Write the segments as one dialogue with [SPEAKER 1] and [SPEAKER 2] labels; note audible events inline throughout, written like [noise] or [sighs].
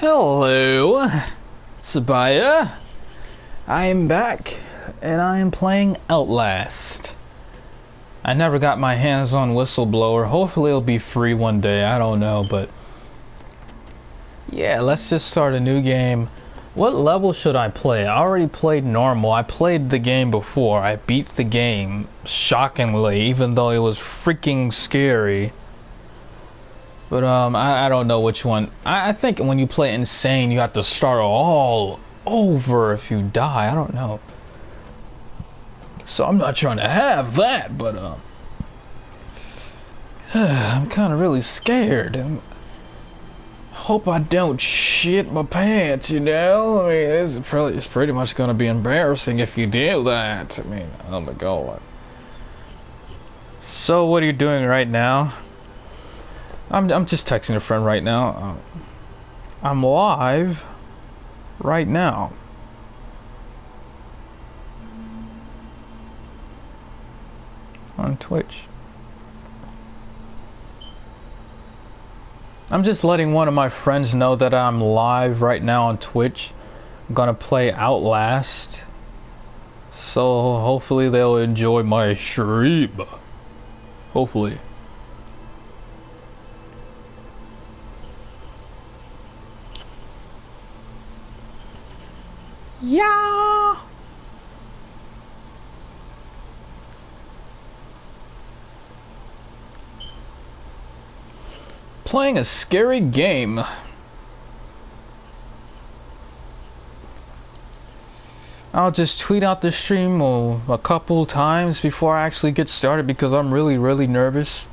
[SPEAKER 1] Hello, Sabaya. I am back, and I am playing Outlast. I never got my hands on Whistleblower. Hopefully it'll be free one day, I don't know, but... Yeah, let's just start a new game. What level should I play? I already played normal. I played the game before. I beat the game, shockingly, even though it was freaking scary. But um, I, I don't know which one. I, I think when you play Insane, you have to start all over if you die. I don't know. So I'm not trying to have that, but um, [sighs] I'm kind of really scared. I'm, hope I don't shit my pants, you know? I mean, it's, probably, it's pretty much going to be embarrassing if you do that. I mean, oh my god. So, what are you doing right now? I'm, I'm just texting a friend right now. Uh, I'm live right now. On Twitch. I'm just letting one of my friends know that I'm live right now on Twitch. I'm gonna play Outlast. So hopefully they'll enjoy my stream. Hopefully. Yeah. Playing a scary game. I'll just tweet out the stream a couple times before I actually get started because I'm really, really nervous.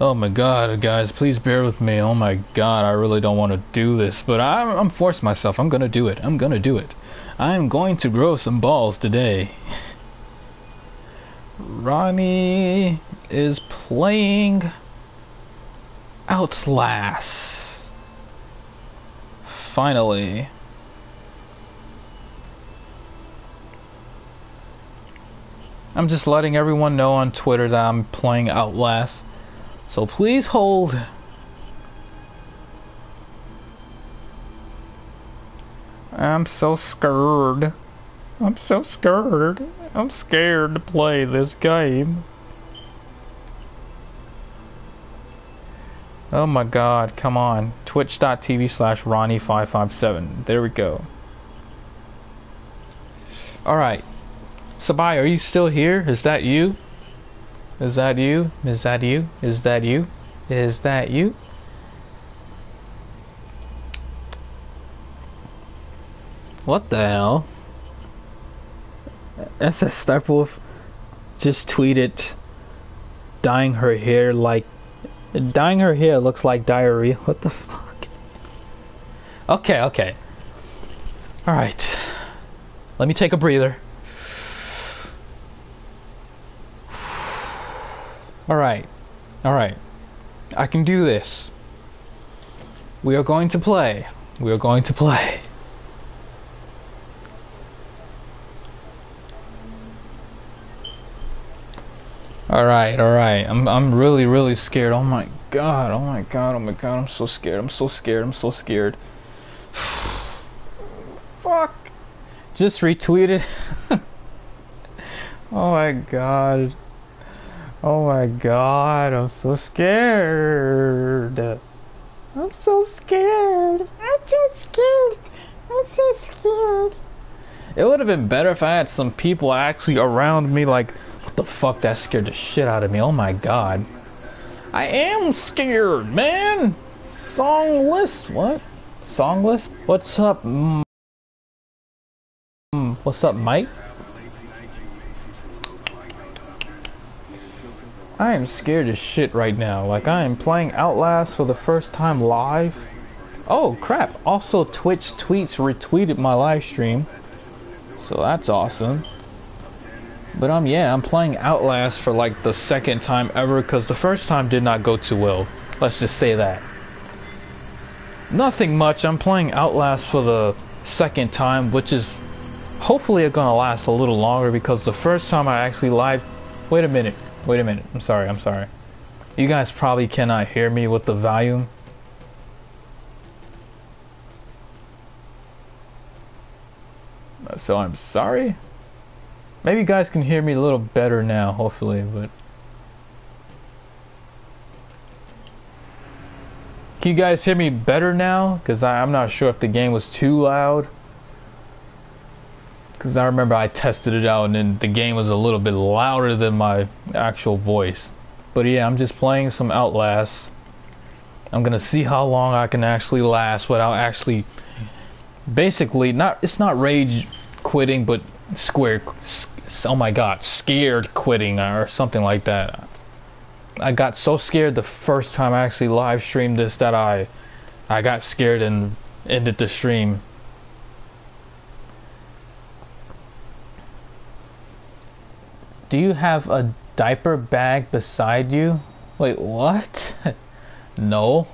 [SPEAKER 1] Oh my god, guys, please bear with me. Oh my god, I really don't want to do this, but I'm, I'm myself. I'm gonna do it. I'm gonna do it. I'm going to grow some balls today. Ronnie is playing Outlast. Finally. I'm just letting everyone know on Twitter that I'm playing Outlast. So please hold. I'm so scared. I'm so scared. I'm scared to play this game. Oh my god, come on. Twitch.tv slash Ronnie557. There we go. Alright. Sabai, are you still here? Is that you? Is that you? Is that you? Is that you? Is that you? What the hell? SS Starpolf just tweeted dyeing her hair like dyeing her hair looks like diarrhea. What the fuck? Okay, okay. Alright. Let me take a breather. Alright. Alright. I can do this. We are going to play. We are going to play. Alright, alright. I'm I'm really, really scared. Oh my god, oh my god, oh my god, I'm so scared. I'm so scared, I'm so scared. [sighs] Fuck. Just retweeted. [laughs] oh my god. Oh my god, I'm so scared. I'm so scared. I'm so scared. I'm so scared. It would have been better if I had some people actually around me like the fuck? That scared the shit out of me. Oh my god. I am scared, man. Songless? What? Songless? What's up? Mm, what's up, Mike? I am scared as shit right now. Like, I am playing Outlast for the first time live. Oh, crap. Also, Twitch tweets retweeted my live stream. So that's awesome. But um, yeah, I'm playing Outlast for like the second time ever because the first time did not go too well. Let's just say that. Nothing much. I'm playing Outlast for the second time, which is hopefully it's gonna last a little longer because the first time I actually live. Wait a minute. Wait a minute. I'm sorry. I'm sorry. You guys probably cannot hear me with the volume. Uh, so I'm sorry. Maybe you guys can hear me a little better now, hopefully, but... Can you guys hear me better now? Because I'm not sure if the game was too loud. Because I remember I tested it out and then the game was a little bit louder than my actual voice. But yeah, I'm just playing some Outlast. I'm gonna see how long I can actually last without actually... Basically, not it's not rage quitting, but square... Oh my god, scared quitting or something like that. I got so scared the first time I actually live streamed this that I I got scared and ended the stream. Do you have a diaper bag beside you? Wait, what? [laughs] no.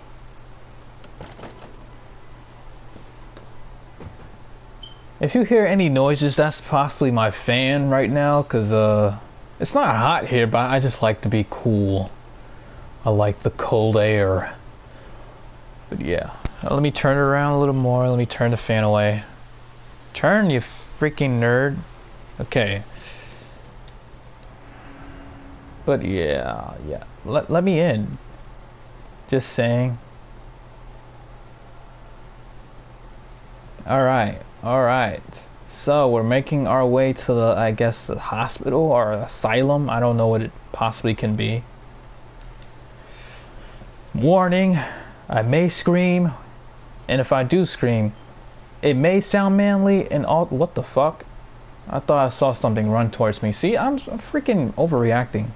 [SPEAKER 1] If you hear any noises, that's possibly my fan right now, because, uh, it's not hot here, but I just like to be cool. I like the cold air. But yeah, let me turn it around a little more. Let me turn the fan away. Turn, you freaking nerd. Okay. But yeah, yeah. Let, let me in. Just saying. Alright, alright. So we're making our way to the, I guess, the hospital or asylum. I don't know what it possibly can be. Warning, I may scream, and if I do scream, it may sound manly and all. What the fuck? I thought I saw something run towards me. See, I'm, I'm freaking overreacting.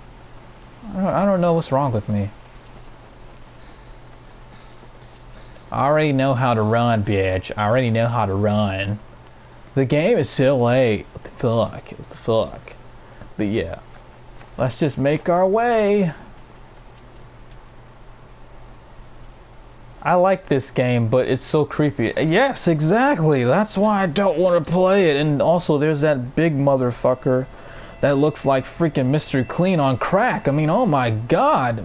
[SPEAKER 1] I don't, I don't know what's wrong with me. I already know how to run, bitch. I already know how to run. The game is still late. What the fuck? What the fuck? But yeah. Let's just make our way. I like this game, but it's so creepy. Yes, exactly. That's why I don't want to play it. And also, there's that big motherfucker that looks like freaking Mr. Clean on crack. I mean, oh my god.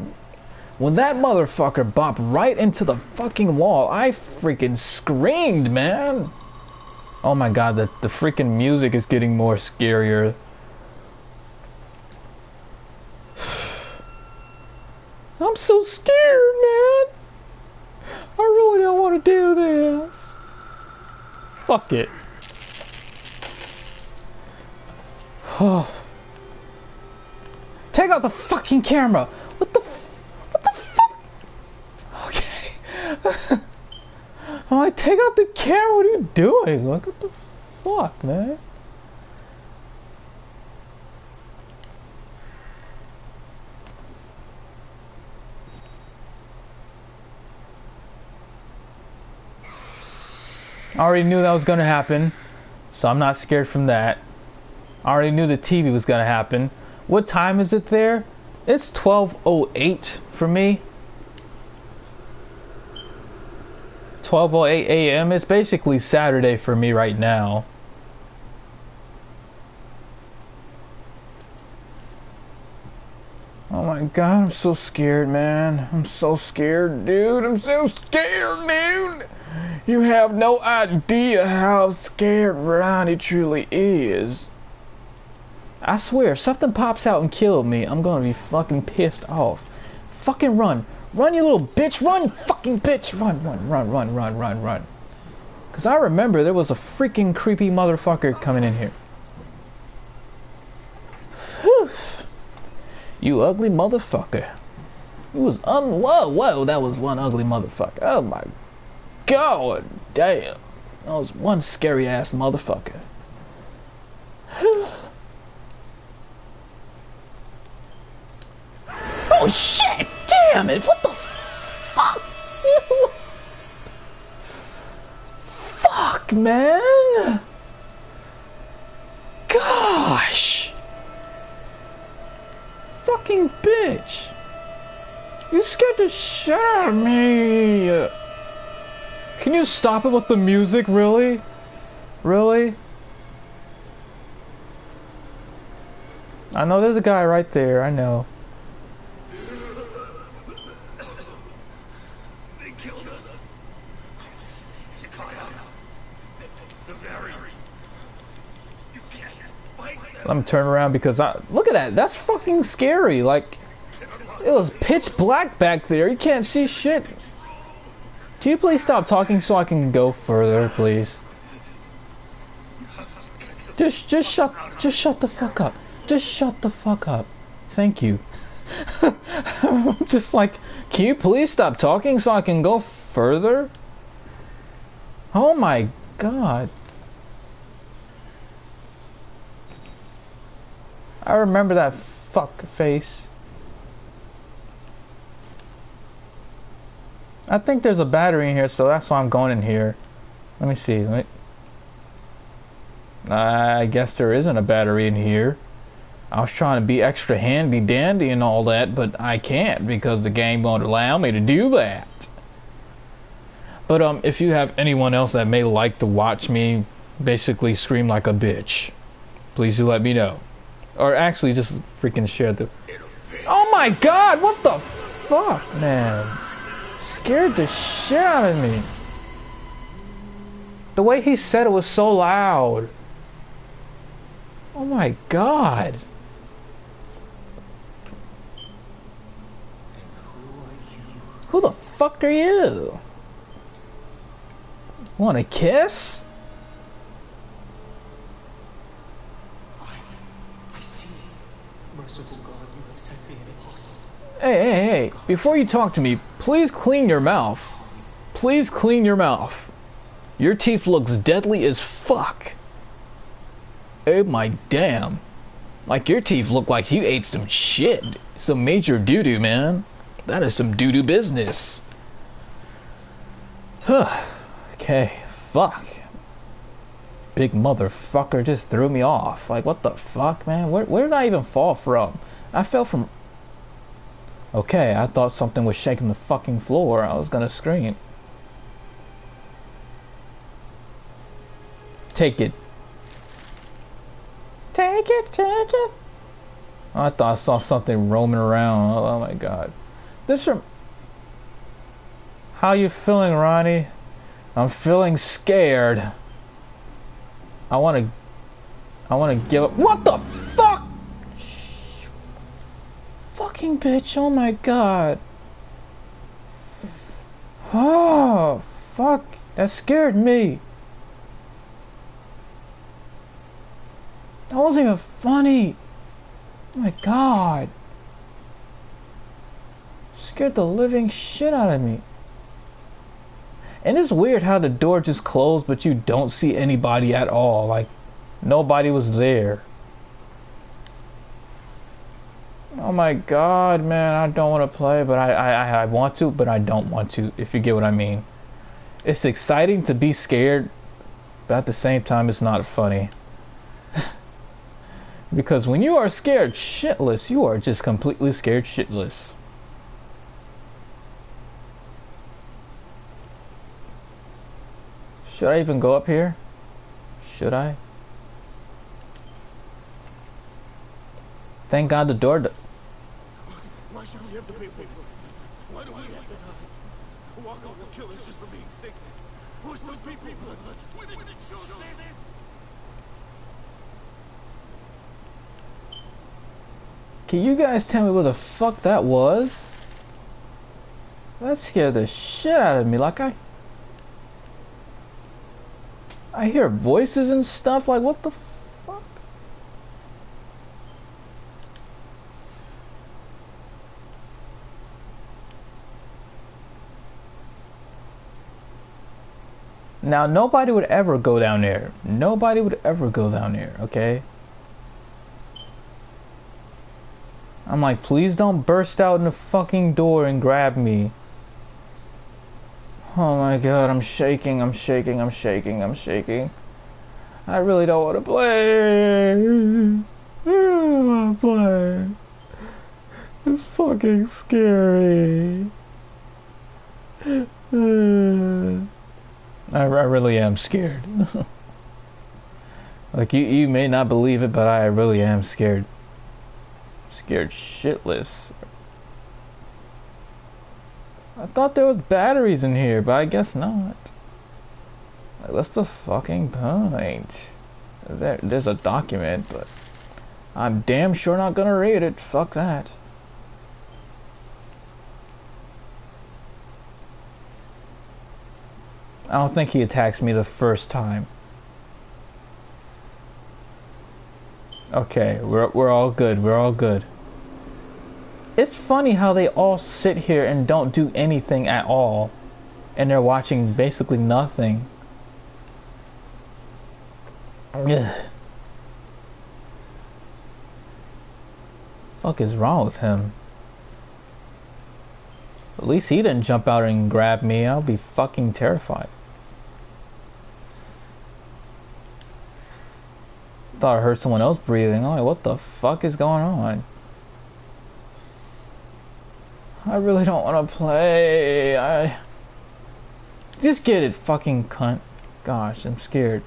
[SPEAKER 1] When that motherfucker bopped right into the fucking wall, I freaking screamed, man. Oh my god, the, the freaking music is getting more scarier. [sighs] I'm so scared, man. I really don't want to do this. Fuck it. [sighs] Take out the fucking camera. What the? What the fuck? Okay. I'm like, take out the camera. What are you doing? Like, what the fuck, man? I already knew that was going to happen, so I'm not scared from that. I already knew the TV was going to happen. What time is it there? It's 12.08 for me. 12.08 a.m. It's basically Saturday for me right now. Oh my god, I'm so scared, man. I'm so scared, dude. I'm so scared, dude. You have no idea how scared Ronnie truly is. I swear, if something pops out and kills me, I'm gonna be fucking pissed off. Fucking run. Run, you little bitch! Run, fucking bitch! Run, run, run, run, run, run, run. Because I remember there was a freaking creepy motherfucker coming in here. Whew. You ugly motherfucker. It was un- whoa, whoa, that was one ugly motherfucker. Oh my god damn. That was one scary ass motherfucker. [sighs] oh shit! Damn it! What the fuck? fuck, man! Gosh! Fucking bitch! You scared the shit out of me! Can you stop it with the music, really? Really? I know there's a guy right there, I know. Let me turn around because I look at that. That's fucking scary. Like it was pitch black back there. You can't see shit. Can you please stop talking so I can go further, please? Just just shut just shut the fuck up. Just shut the fuck up. Thank you. [laughs] just like, can you please stop talking so I can go further? Oh my god. I remember that fuck face. I think there's a battery in here, so that's why I'm going in here. Let me see. Let me... I guess there isn't a battery in here. I was trying to be extra handy dandy and all that, but I can't because the game won't allow me to do that. But um, if you have anyone else that may like to watch me basically scream like a bitch, please do let me know. Or actually, just freaking share the. Oh my god! What the fuck, man? Scared the shit out of me. The way he said it was so loud. Oh my god. Who the fuck are you? Want a kiss? Hey, hey, hey, before you talk to me, please clean your mouth. Please clean your mouth. Your teeth looks deadly as fuck. Oh my damn. Like your teeth look like you ate some shit. Some major doo-doo, man. That is some doo-doo business. Huh. [sighs] okay, fuck. Big motherfucker just threw me off. Like, what the fuck, man? Where, where did I even fall from? I fell from... Okay, I thought something was shaking the fucking floor. I was gonna scream. Take it. Take it, take it. I thought I saw something roaming around. Oh, my god. This from... How you feeling, Ronnie? I'm feeling scared. I want to... I want to give up... What the fuck? Fucking bitch, oh my god. Oh, fuck. That scared me. That wasn't even funny. Oh my god scared the living shit out of me. And it's weird how the door just closed, but you don't see anybody at all. Like, nobody was there. Oh my god, man, I don't want to play, but I, I, I want to, but I don't want to, if you get what I mean. It's exciting to be scared, but at the same time, it's not funny. [laughs] because when you are scared shitless, you are just completely scared shitless. Should I even go up here? Should I? Thank God the door. Why should we have to pay for it? Why do we have to die? Walker will kill us just for being sick. Who's those people? We didn't choose this. Can you guys tell me what the fuck that was? That scared the shit out of me. Like I I hear voices and stuff. Like, what the fuck? Now, nobody would ever go down there. Nobody would ever go down there, okay? I'm like, please don't burst out in the fucking door and grab me. Oh my god, I'm shaking, I'm shaking, I'm shaking, I'm shaking. I really don't want to play. I don't want to play. It's fucking scary. [sighs] I, I really am scared. [laughs] like you, you may not believe it, but I really am scared. Scared shitless. I thought there was batteries in here, but I guess not. Like, what's the fucking point? There, there's a document, but I'm damn sure not gonna read it. Fuck that. I don't think he attacks me the first time. Okay, we're, we're all good. We're all good. It's funny how they all sit here and don't do anything at all. And they're watching basically nothing. Ugh. Fuck is wrong with him? At least he didn't jump out and grab me. I'll be fucking terrified. Thought I heard someone else breathing. I'm like, what the fuck is going on? I really don't want to play. I just get it, fucking cunt. Gosh, I'm scared.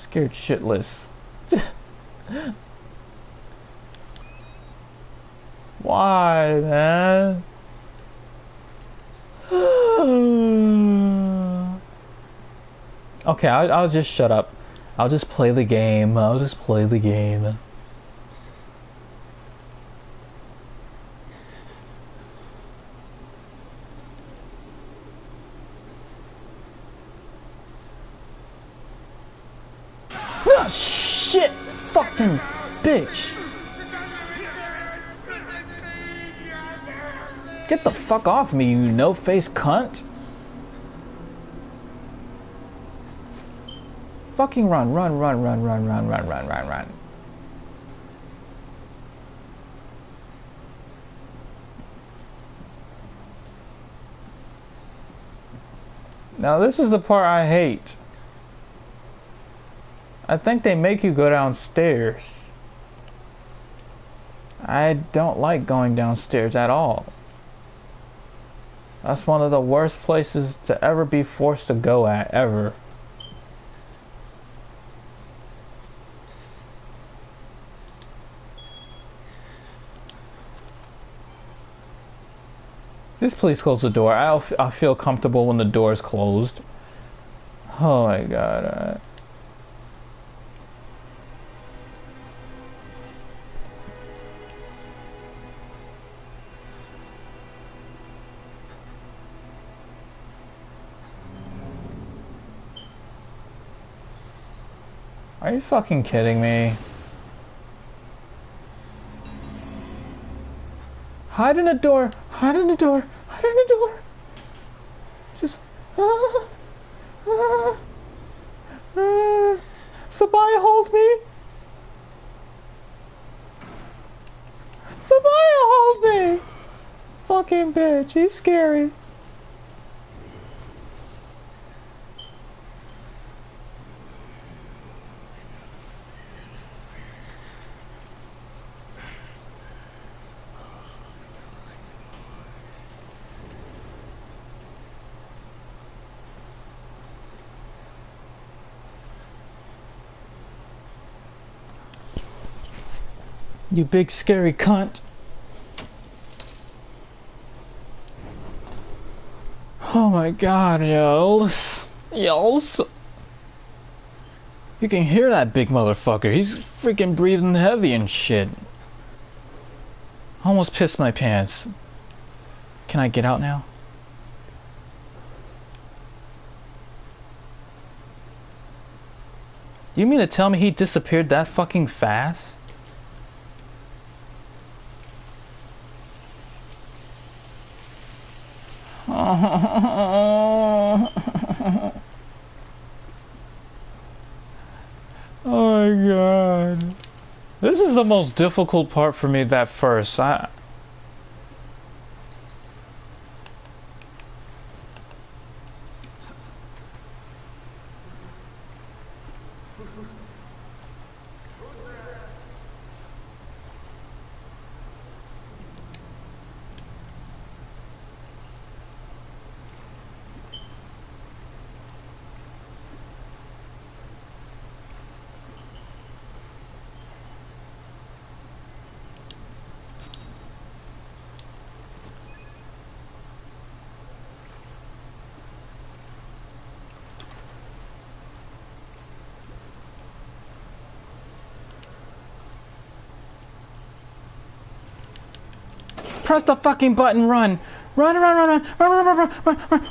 [SPEAKER 1] Scared shitless. [laughs] Why, man? [sighs] okay, I'll, I'll just shut up. I'll just play the game. I'll just play the game. Fuck off me, you no-face cunt! Fucking run, run, run, run, run, run, run, run, run, run. Now this is the part I hate. I think they make you go downstairs. I don't like going downstairs at all. That's one of the worst places to ever be forced to go at, ever. Just please close the door. I'll, i feel comfortable when the door is closed. Oh my god. Uh, Are you fucking kidding me? Hide in the door! Hide in the door! Hide in the door! Just... Ah, ah, ah. Sabaya, hold me! Sabaya, hold me! Fucking bitch, he's scary. You big scary cunt. Oh my god, yells. Yells. You can hear that big motherfucker. He's freaking breathing heavy and shit. Almost pissed my pants. Can I get out now? You mean to tell me he disappeared that fucking fast? [laughs] oh my god. This is the most difficult part for me that first. I press the fucking button, run. Run, run, run, run, run, run, run, run, run, run,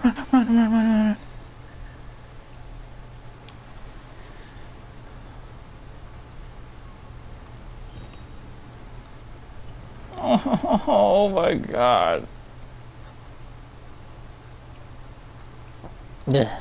[SPEAKER 1] run, run, run, run, run, run. Oh my god. Yeah.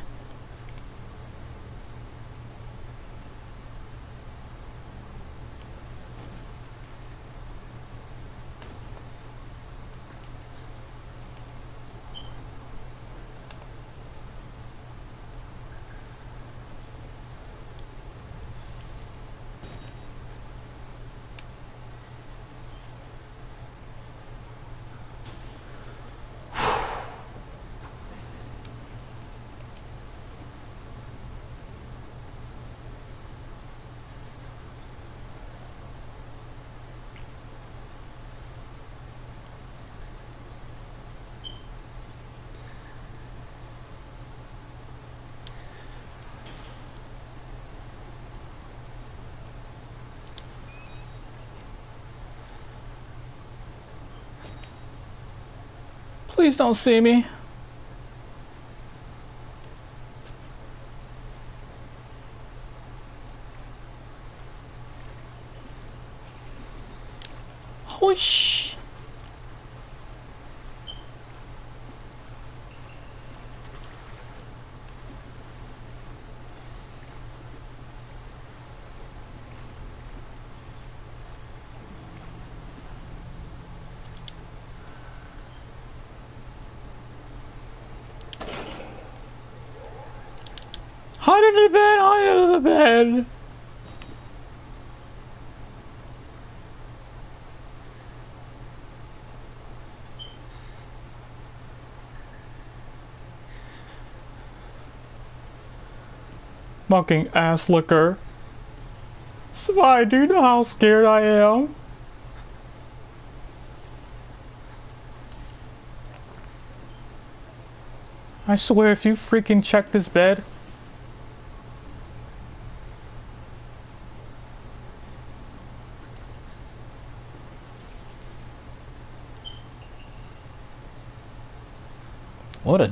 [SPEAKER 1] Please don't see me. Holy sh! Hide under the bed, hide bed. Fucking ass. Spy, do you know how scared I am? I swear if you freaking check this bed,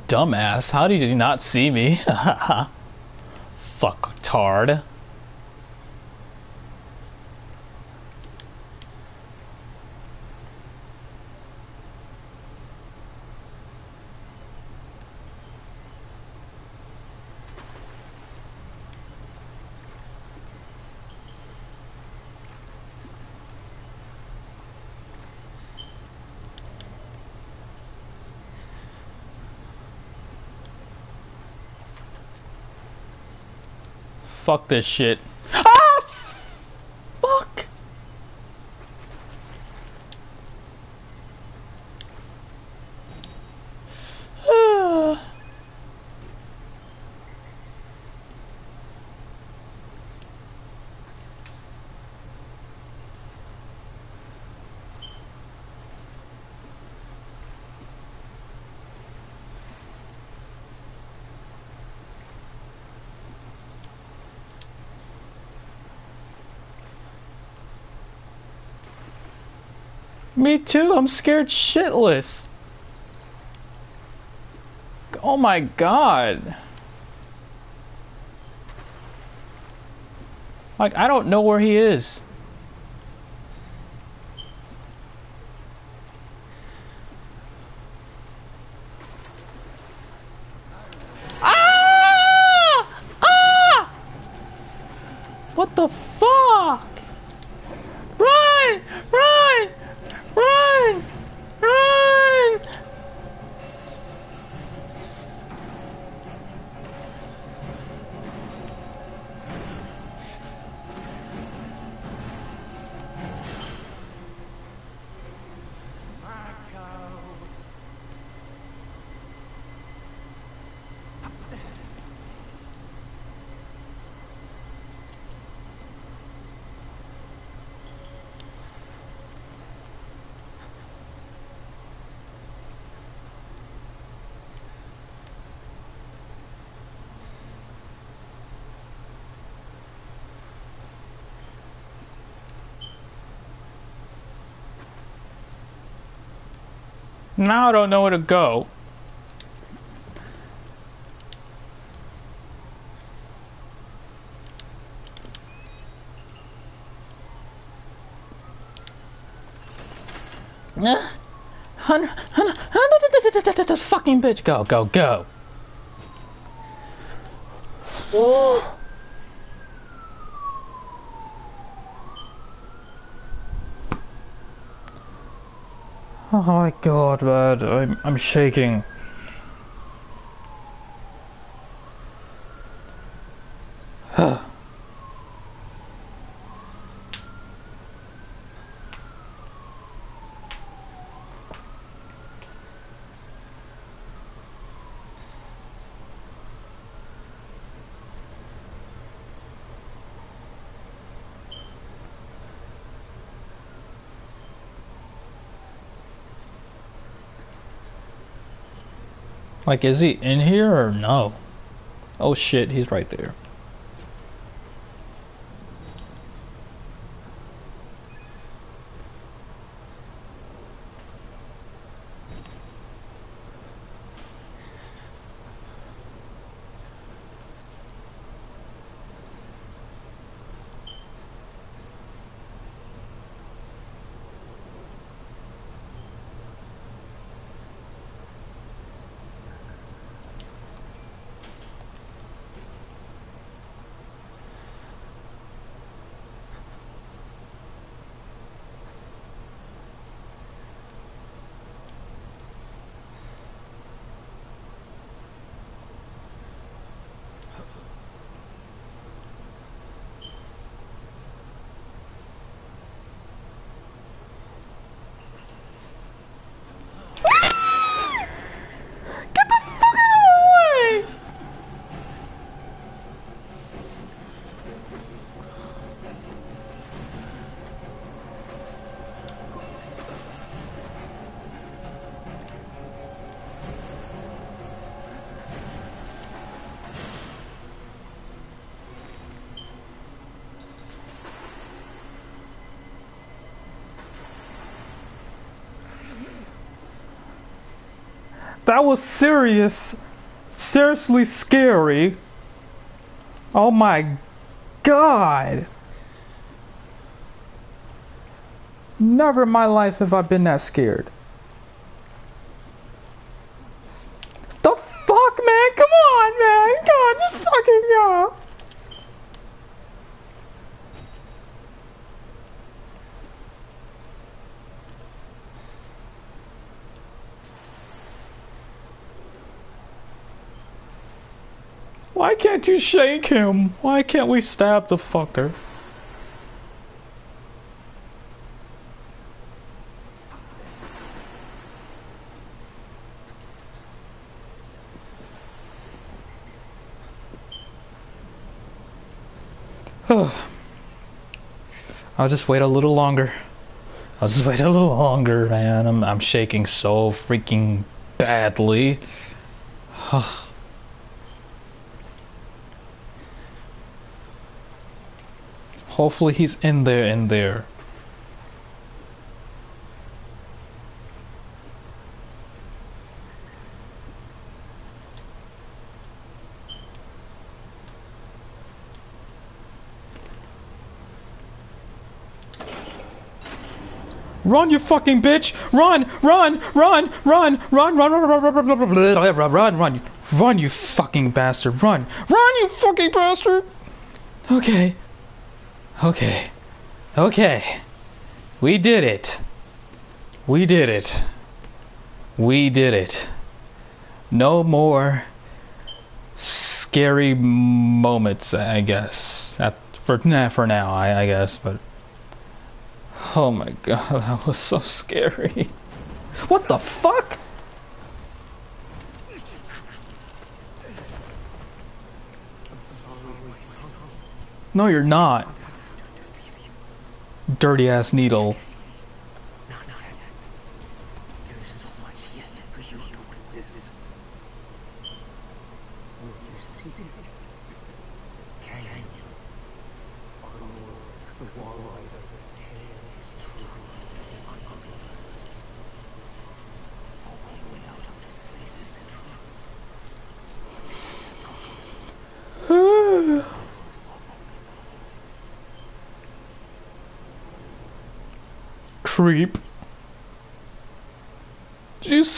[SPEAKER 1] dumbass. How did you not see me? [laughs] Fuck Fuck this shit. Ah! Fuck! Ah. Me too, I'm scared shitless. Oh my god. Like, I don't know where he is. Ah! Ah! What the fuck? Run! Run! Run! Run! Now I don't know where to go. Fucking bitch, go, go, go. God, man, I'm, I'm shaking. Like, is he in here or no? Oh shit, he's right there. That was serious. Seriously scary. Oh my god. Never in my life have I been that scared. The fuck, man? Come on, man. Come on, just fucking go. Why can't you shake him? Why can't we stab the fucker? [sighs] I'll just wait a little longer. I'll just wait a little longer, man. I'm I'm shaking so freaking badly. Hopefully he's in there, in there. Run, you fucking bitch! Run! Run! Run! Run! Run! Run! Run! Run! Run! Run! Run! Run! Run! Run! You fucking bastard! Run! Run! You fucking bastard! Okay. Okay. Okay. We did it. We did it. We did it. No more scary moments, I guess. At, for, nah, for now, I, I guess, but... Oh my [laughs] god, that was so scary. What the fuck? No, you're not dirty ass needle.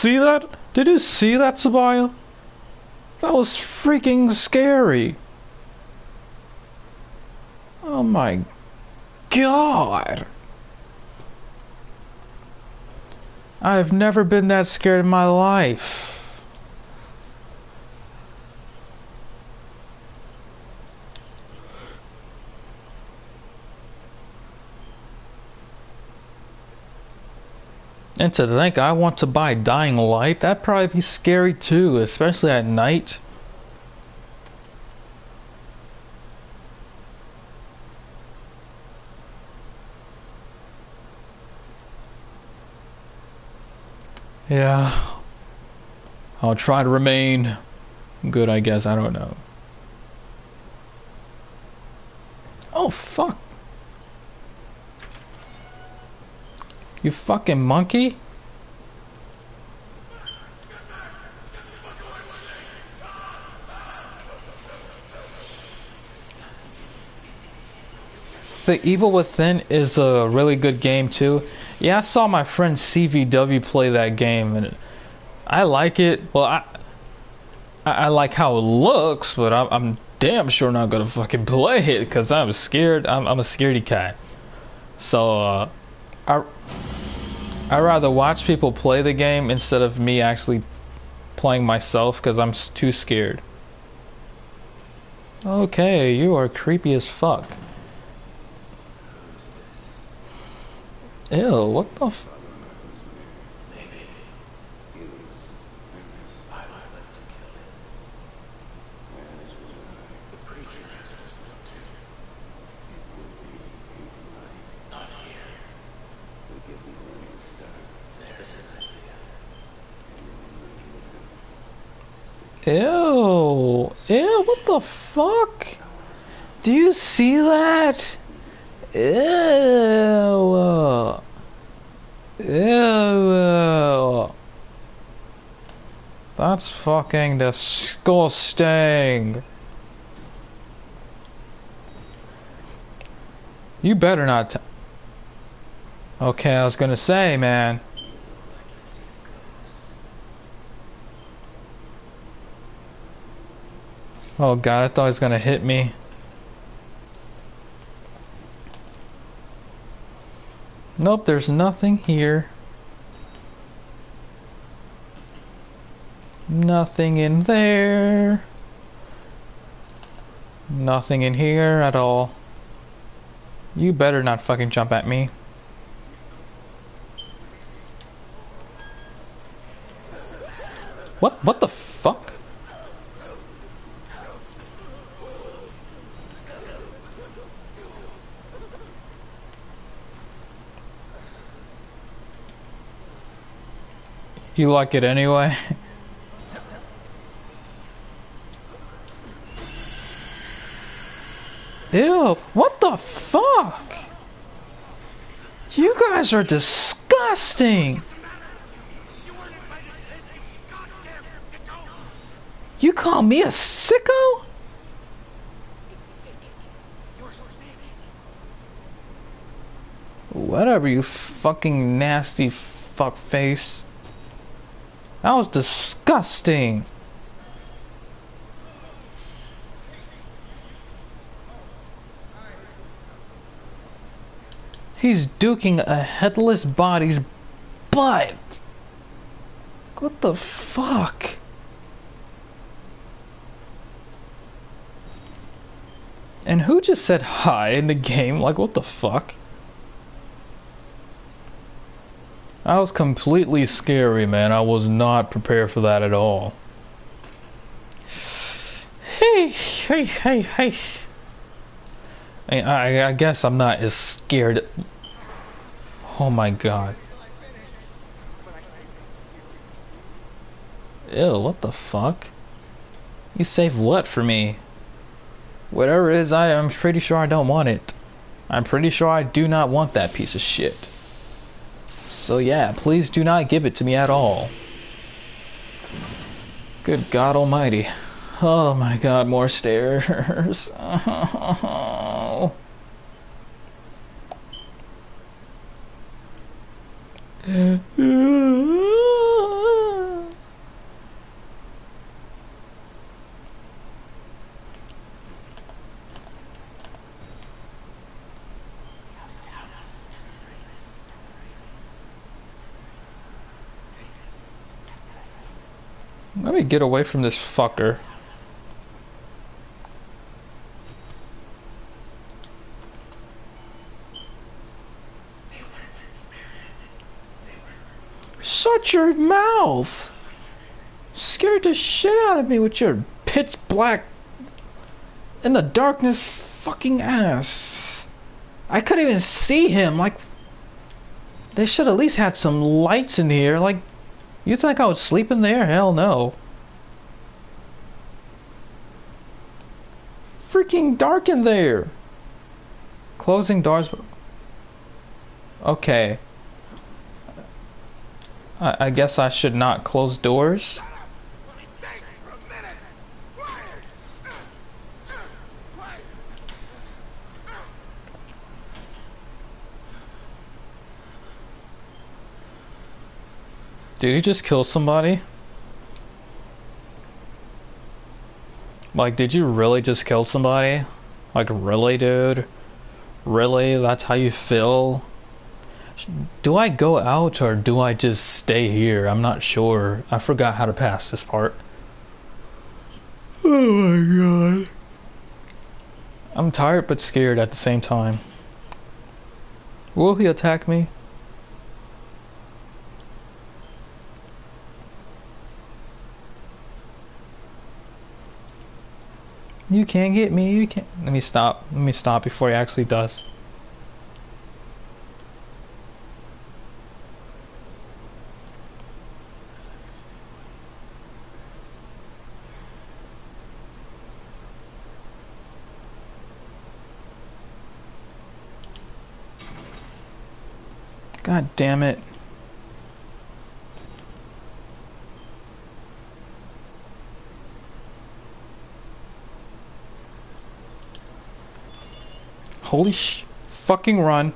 [SPEAKER 1] See that? Did you see that, Sabaya? That was freaking scary. Oh my god. I've never been that scared in my life. And to think I want to buy Dying Light, that'd probably be scary too, especially at night. Yeah. I'll try to remain good, I guess. I don't know. Oh, fuck. You fucking monkey? The Evil Within is a really good game too. Yeah, I saw my friend CVW play that game and I like it. Well, I I, like how it looks, but I'm, I'm damn sure not gonna fucking [laughs] play it because I'm scared. I'm, I'm a scaredy cat. So, uh, I I rather watch people play the game instead of me actually playing myself because I'm too scared. Okay, you are creepy as fuck. Ew, what the f- Ew. Ew, what the fuck? Do you see that? Ew. Ew. That's fucking disgusting. You better not. okay, I was gonna say, man. Oh god, I thought he was gonna hit me. Nope, there's nothing here. Nothing in there. Nothing in here at all. You better not fucking jump at me. What? What the fuck? You like it anyway? Ew, what the fuck? You guys are disgusting! You call me a sicko? Whatever, you fucking nasty fuck face. That was disgusting. He's duking a headless body's butt. What the fuck? And who just said hi in the game? Like, what the fuck? That was completely scary, man. I was not prepared for that at all. Hey, hey, hey, hey. I, I guess I'm not as scared. Oh my god. Ew, what the fuck? You save what for me? Whatever it is, I am pretty sure I don't want it. I'm pretty sure I do not want that piece of shit. So yeah, please do not give it to me at all. Good God Almighty. Oh my God, more stairs. [laughs] Oh. Let me get away from this fucker. Shut your mouth! Scared the shit out of me with your pitch black in the darkness fucking ass. I couldn't even see him. Like, they should at least had some lights in here. Like, you think I would sleep in there? Hell no. Freaking dark in there. Closing doors. Okay. I, I guess I should not close doors. Did he just kill somebody? Like, did you really just kill somebody? Like, really, dude? Really? That's how you feel? Do I go out or do I just stay here? I'm not sure. I forgot how to pass this part. Oh my god. I'm tired but scared at the same time. Will he attack me? You can't get me, you can't. Let me stop. Let me stop before he actually does. God damn it. Holy sh... Fucking run.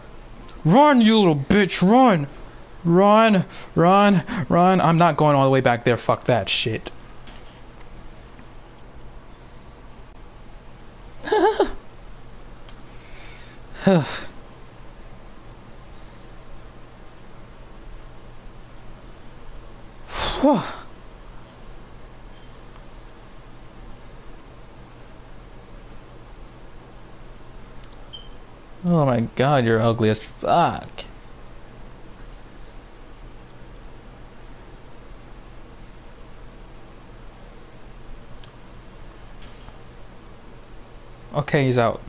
[SPEAKER 1] Run, you little bitch, run! Run, run, run. I'm not going all the way back there. Fuck that shit. [laughs] Oh my god, you're ugly as fuck. Okay, he's out.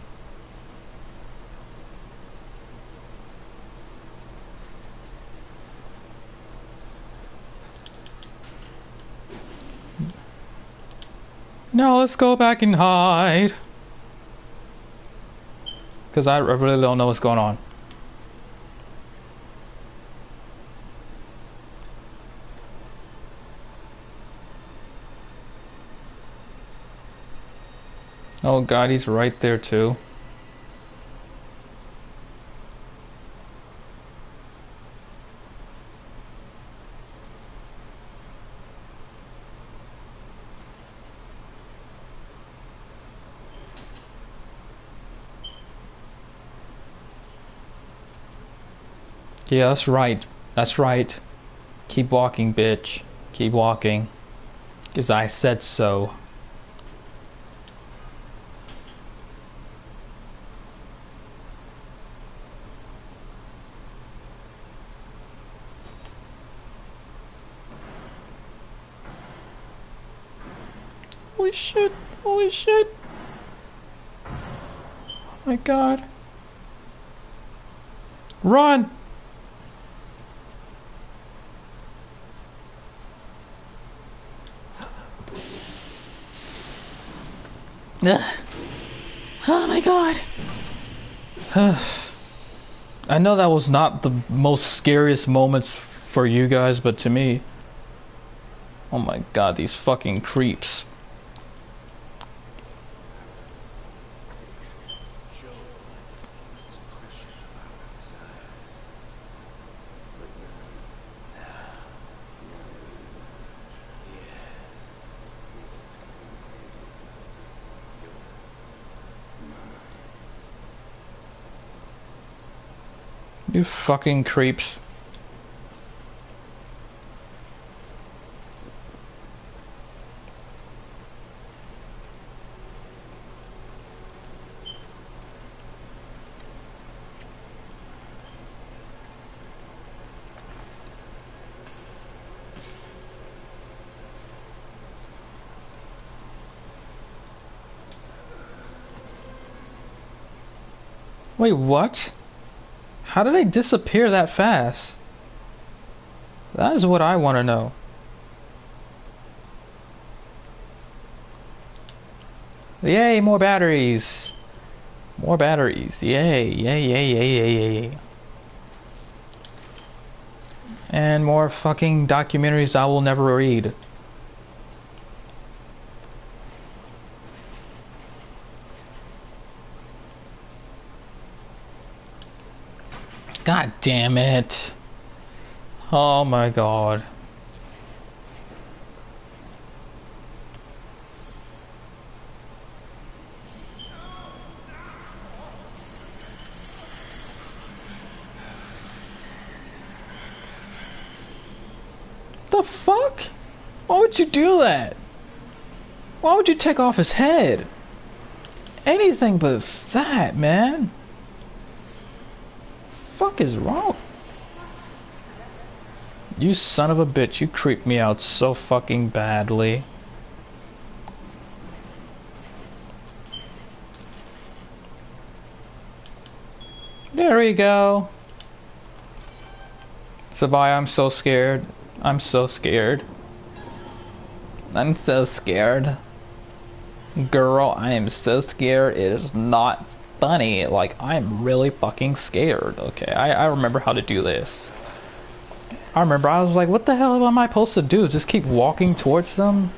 [SPEAKER 1] Now let's go back and hide. Because I really don't know what's going on. Oh god, he's right there too. Yeah, that's right. That's right. Keep walking, bitch. Keep walking. Because I said so. Holy shit. Holy shit. Oh my god. Run! Ugh. [sighs] Oh my god. [sighs] I know that was not the most scariest moments for you guys, but to me, oh my god, these fucking creeps. fucking creeps. Wait, what? How did I disappear that fast? That is what I want to know. Yay, more batteries! More batteries. Yay, yay, yay, yay, yay, yay. And more fucking documentaries I will never read. God damn it. Oh my god. The fuck? Why would you do that? Why would you take off his head? Anything but that, man fuck is wrong? You son of a bitch, you creep me out so fucking badly. There we go. Sabai, I'm so scared. I'm so scared. I'm so scared. Girl, I am so scared. It is not funny. Like, I'm really fucking scared. Okay, I, I remember how to do this. I remember I was like, what the hell am I supposed to do? Just keep walking towards them?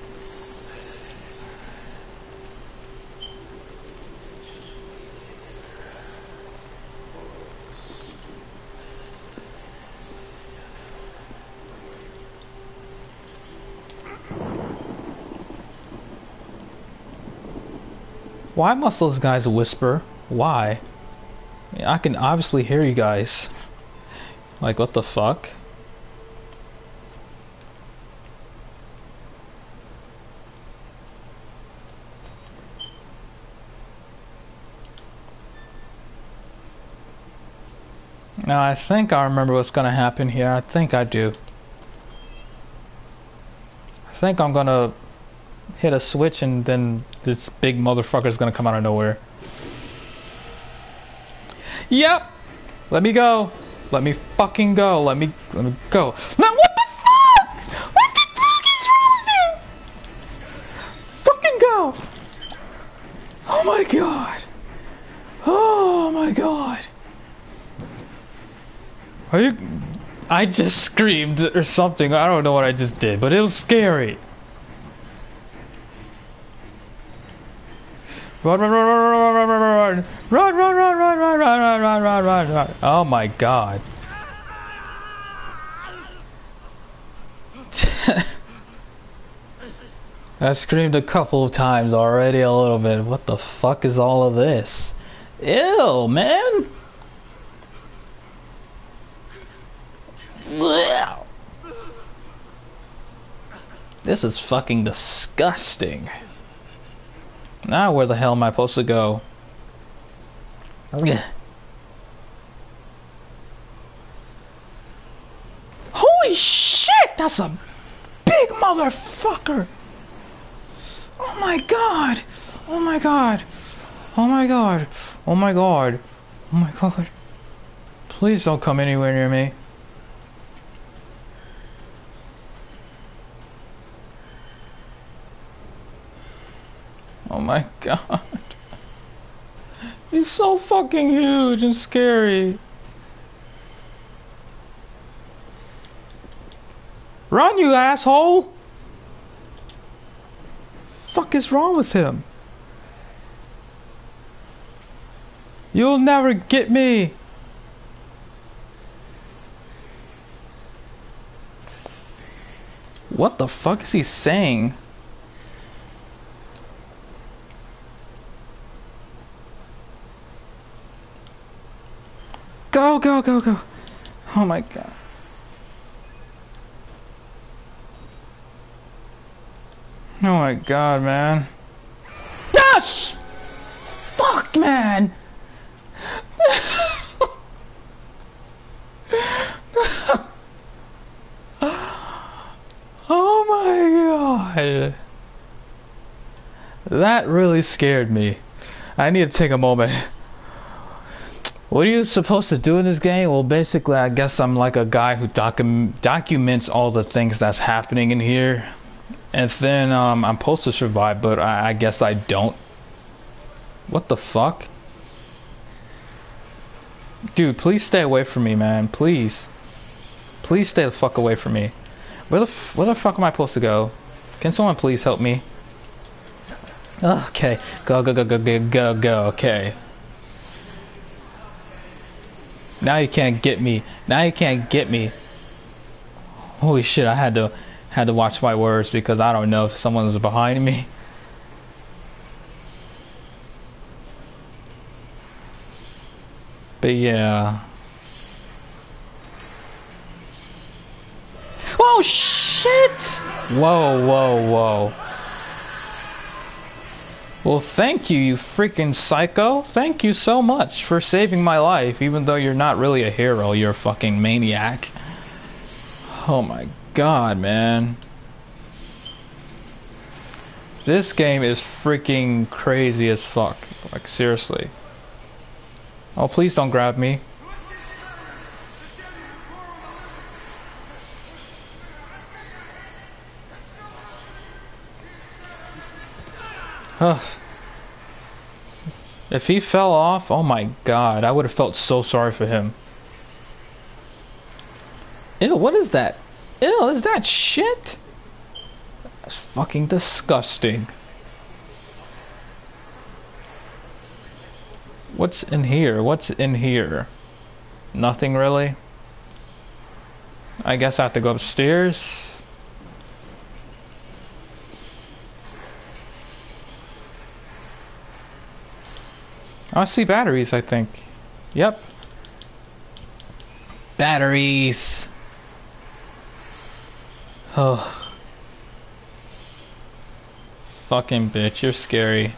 [SPEAKER 1] Why must those guys whisper? Why? I can obviously hear you guys. Like, what the fuck? Now, I think I remember what's gonna happen here. I think I do. I think I'm gonna hit a switch and then this big motherfucker is gonna come out of nowhere. Yep. Let me go. Let me fucking go. Let me let me go. Now what the fuck? What the fuck is wrong with you? Fucking go. Oh my god. Oh my god. Are you I just screamed or something. I don't know what I just did, but it was scary. Run, run, run, run, run, run. Oh my god. [laughs] I screamed a couple of times already a little bit. What the fuck is all of this? Ew, man! This is fucking disgusting. Now where the hell am I supposed to go? Holy shit! That's a big motherfucker! Oh my god! Oh my god! Oh my god! Oh my god! Oh my god! Please don't come anywhere near me. Oh my [laughs] god. He's so fucking huge and scary. Run, you asshole! Fuck is wrong with him? You'll never get me! What the fuck is he saying? Go, go, go, go. Oh my god. Oh my god, man. Yes! Fuck, man! [laughs] oh my god. That really scared me. I need to take a moment. What are you supposed to do in this game? Well, basically, I guess I'm like a guy who docu documents all the things that's happening in here. And then um, I'm supposed to survive, but I, I guess I don't. What the fuck? Dude, please stay away from me, man. Please. Please stay the fuck away from me. Where the, where the fuck am I supposed to go? Can someone please help me? Okay. Go, go, go, go, go, go, go. Okay. Now you can't get me. Now you can't get me. Holy shit, I had to had to watch my words because I don't know if someone's behind me. But yeah. Oh shit! Whoa, whoa, whoa. Well, thank you, you freaking psycho. Thank you so much for saving my life, even though you're not really a hero, you're a fucking maniac. Oh my god, man. This game is freaking crazy as fuck. Like, seriously. Oh, please don't grab me. Ugh. If he fell off, oh my god, I would have felt so sorry for him. Ew, what is that? Ew, is that shit? That's fucking disgusting. What's in here? What's in here? Nothing really? I guess I have to go upstairs. I see batteries, I think. Yep. Batteries. Oh. Fucking bitch, you're scary.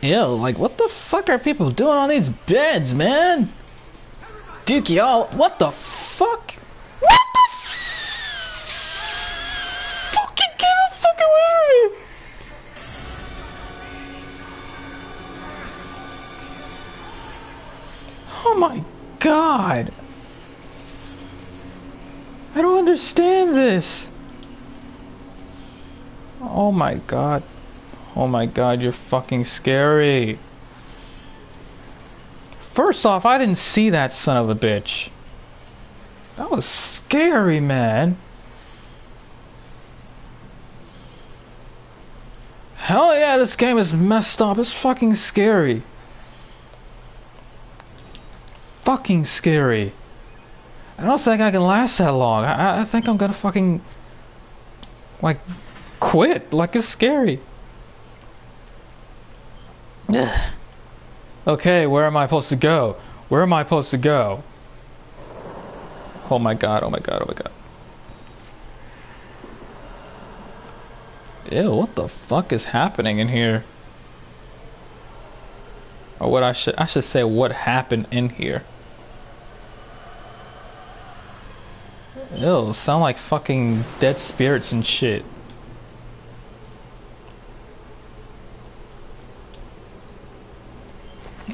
[SPEAKER 1] Ew, like what the fuck are people doing on these beds, man? Dookie, all what the fuck? What the fucking get the fuck away from me! Oh my god! I don't understand this! Oh my god. Oh my god, you're fucking scary. First off, I didn't see that son of a bitch. That was scary, man. Hell yeah, this game is messed up. It's fucking scary. Fucking scary. I don't think I can last that long. I, I think I'm gonna fucking... Like, quit. Like, it's scary. [sighs] okay, where am I supposed to go? Where am I supposed to go? Oh my god, oh my god, oh my god. Ew, what the fuck is happening in here? Or what I should I should say what happened in here. Ew, sound like fucking dead spirits and shit.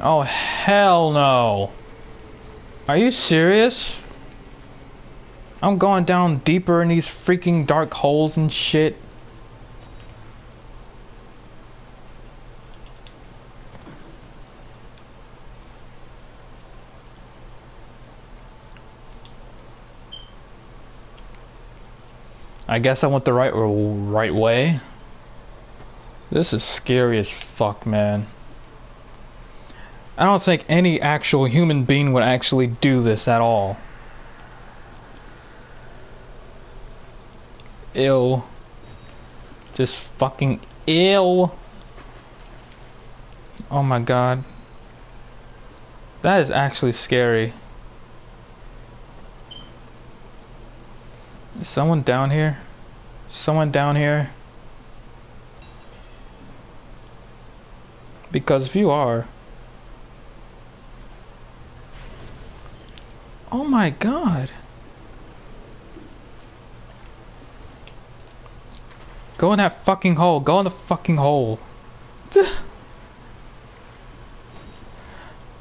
[SPEAKER 1] Oh, hell no. Are you serious? I'm going down deeper in these freaking dark holes and shit. I guess I went the right right way. This is scary as fuck, man. I don't think any actual human being would actually do this at all. Ill. Just fucking ill. Oh my god. That is actually scary. Is someone down here? Someone down here? Because if you are... Oh my god. Go in that fucking hole. Go in the fucking hole. [laughs]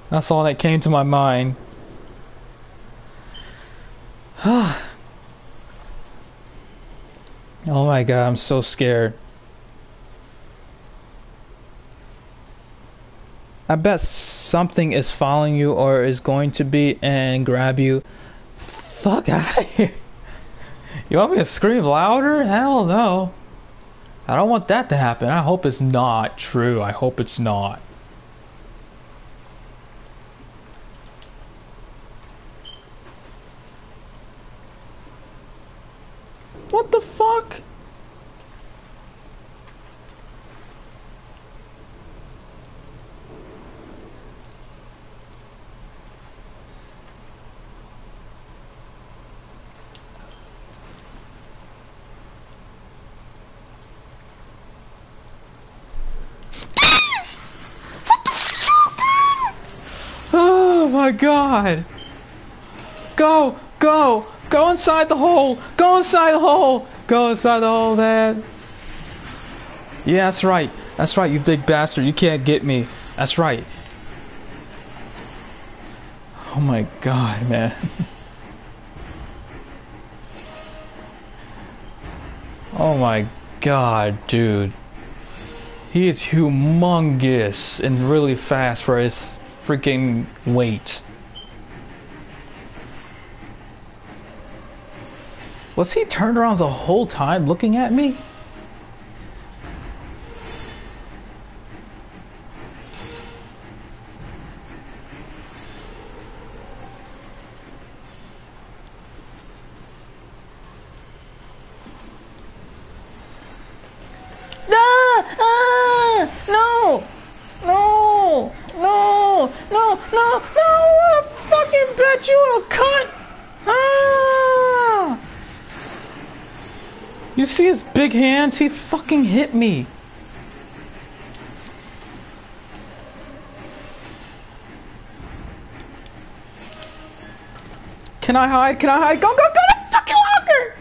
[SPEAKER 1] That's all that came to my mind. oh Oh my god, I'm so scared. I bet something is following you or is going to be and grab you. Fuck [laughs] out of here. You want me to scream louder? Hell no. I don't want that to happen. I hope it's not true. I hope it's not. What the fuck? Oh my god! Go! Go! Go inside the hole! Go inside the hole! Go inside the hole, Dad! Yeah, that's right. That's right, you big bastard. You can't get me. That's right. Oh my god, man. [laughs] oh my god, dude. He is humongous and really fast for his freaking weight. Was he turned around the whole time looking at me? Fucking hit me. Can I hide? Can I hide? Go, go, go to fucking locker!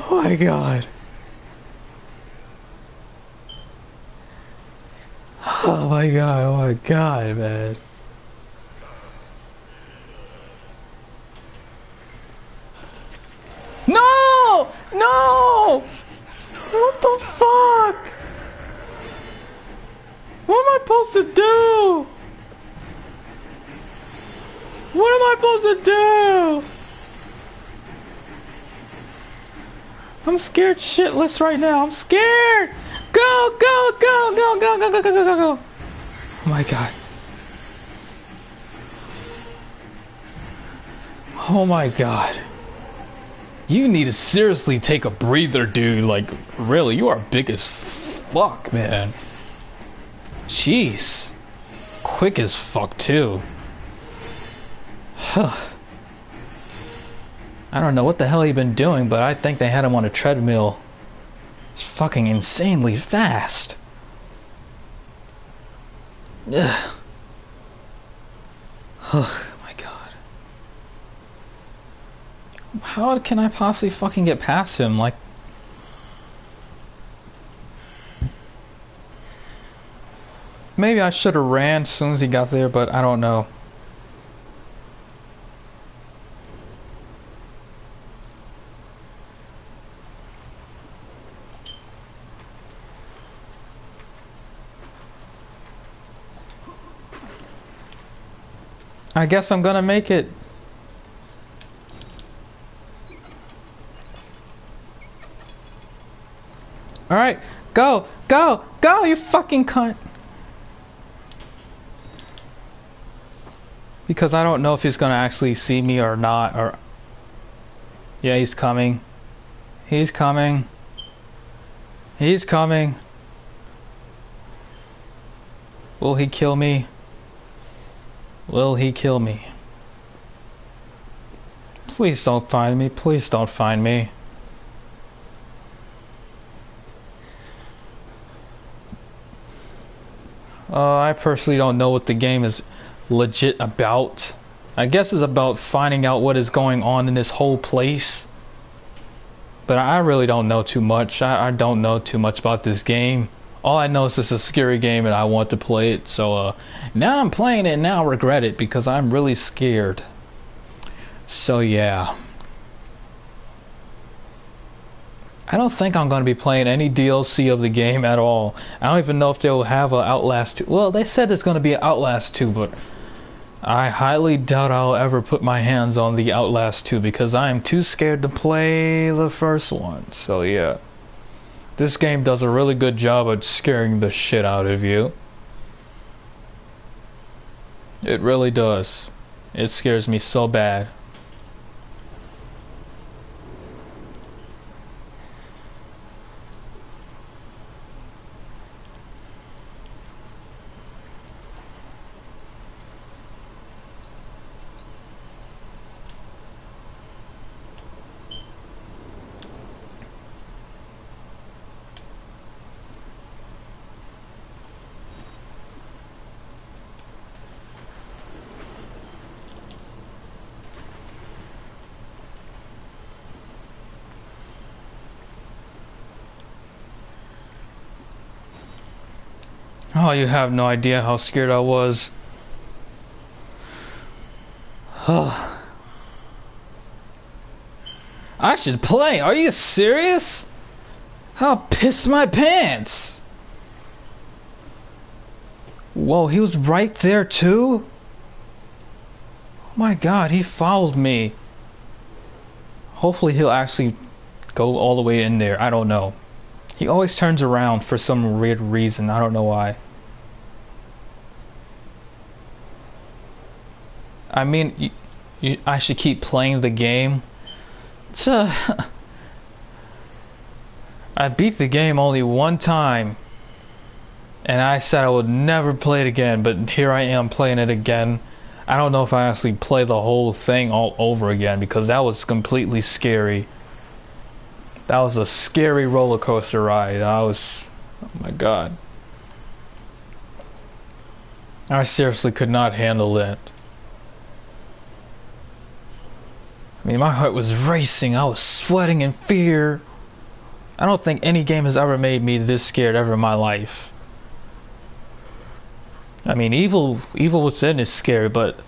[SPEAKER 1] [laughs] oh my god. Oh my god, oh my god, man. No! No! What the fuck? What am I supposed to do? What am I supposed to do? I'm scared shitless right now. I'm scared. Go, go, go, go, go, go, go, go, go, go. go. Oh my god. Oh my god. You need to seriously take a breather, dude. Like, really, you are big as fuck, man. Jeez. Quick as fuck, too. Huh. I don't know what the hell he been doing, but I think they had him on a treadmill. It's fucking insanely fast. Ugh. Huh. How can I possibly fucking get past him? Like... Maybe I should have ran as soon as he got there, but I don't know. I guess I'm gonna make it. Alright, go, go, go, you fucking cunt. Because I don't know if he's gonna actually see me or not, or... Yeah, he's coming. He's coming. He's coming. Will he kill me? Will he kill me? Please don't find me. Please don't find me. Uh, I personally don't know what the game is legit about. I guess it's about finding out what is going on in this whole place. But I really don't know too much. I, I don't know too much about this game, all I know is it's a scary game and I want to play it. So uh, now I'm playing it and now I regret it because I'm really scared. So yeah. I don't think I'm going to be playing any DLC of the game at all. I don't even know if they'll have an Outlast 2. Well, they said it's going to be an Outlast 2, but I highly doubt I'll ever put my hands on the Outlast 2 because I am too scared to play the first one. So yeah. This game does a really good job at scaring the shit out of you. It really does. It scares me so bad. You have no idea how scared I was. [sighs] I should play. Are you serious? I'll piss my pants. Whoa, he was right there too? Oh my god, he followed me. Hopefully he'll actually go all the way in there. I don't know. He always turns around for some weird reason. I don't know why. I mean, you, you, I should keep playing the game. [laughs] I beat the game only one time. And I said I would never play it again, but here I am playing it again. I don't know if I actually play the whole thing all over again because that was completely scary. That was a scary roller coaster ride. I was, oh my god. I seriously could not handle it. I mean, my heart was racing. I was sweating in fear. I don't think any game has ever made me this scared ever in my life. I mean, Evil Evil Within is scary, but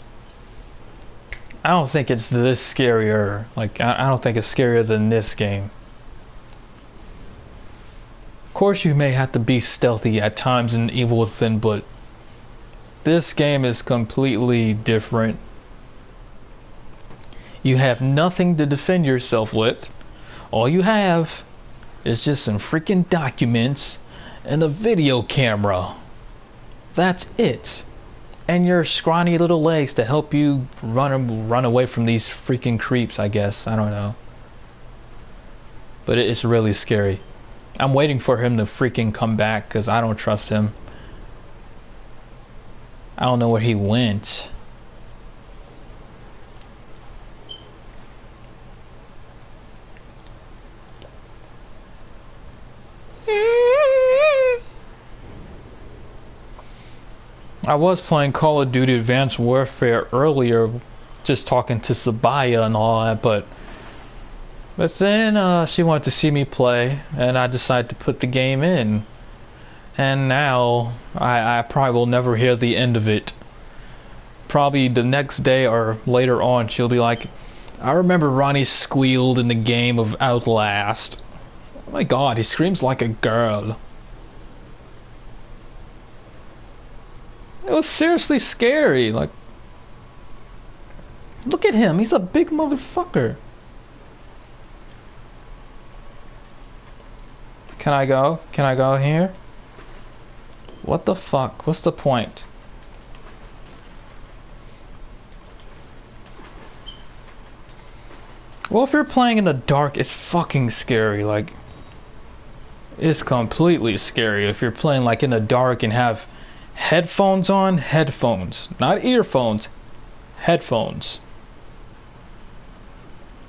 [SPEAKER 1] I don't think it's this scarier. Like, I, I don't think it's scarier than this game. Of course, you may have to be stealthy at times in Evil Within, but this game is completely different. You have nothing to defend yourself with. All you have is just some freaking documents and a video camera. That's it. And your scrawny little legs to help you run run away from these freaking creeps, I guess. I don't know. But it's really scary. I'm waiting for him to freaking come back because I don't trust him. I don't know where he went. I was playing Call of Duty Advanced Warfare earlier, just talking to Sabaya and all that, but but then uh, she wanted to see me play, and I decided to put the game in. And now I, I probably will never hear the end of it. Probably the next day or later on, she'll be like, I remember Ronnie squealed in the game of Outlast. Oh my god, he screams like a girl. It was seriously scary. Like, look at him. He's a big motherfucker. Can I go? Can I go here? What the fuck? What's the point? Well, if you're playing in the dark, it's fucking scary. Like, it's completely scary if you're playing like in the dark and have headphones on, headphones, not earphones, headphones.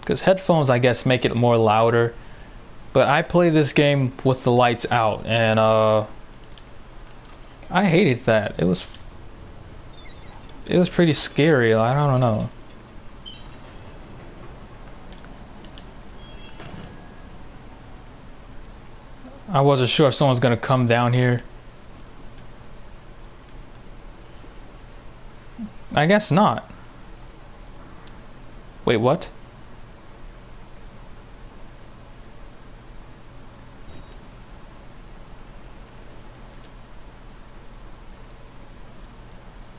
[SPEAKER 1] Because headphones, I guess, make it more louder. But I play this game with the lights out, and uh, I hated that. It was, it was pretty scary. I don't know. I wasn't sure if someone's gonna come down here. I guess not. Wait, what?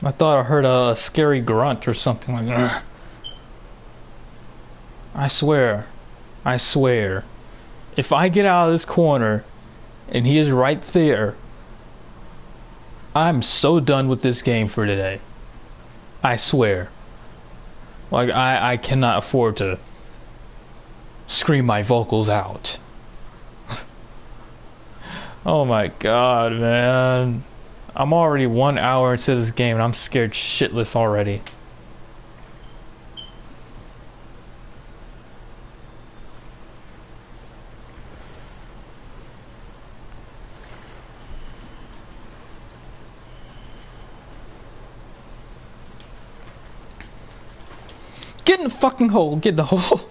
[SPEAKER 1] I thought I heard a scary grunt or something like that. I swear, I swear, if I get out of this corner and he is right there, I'm so done with this game for today. I swear. Like, I, I cannot afford to scream my vocals out. [laughs] oh my god, man. I'm already one hour into this game and I'm scared shitless already. Fucking hole. Get the hole.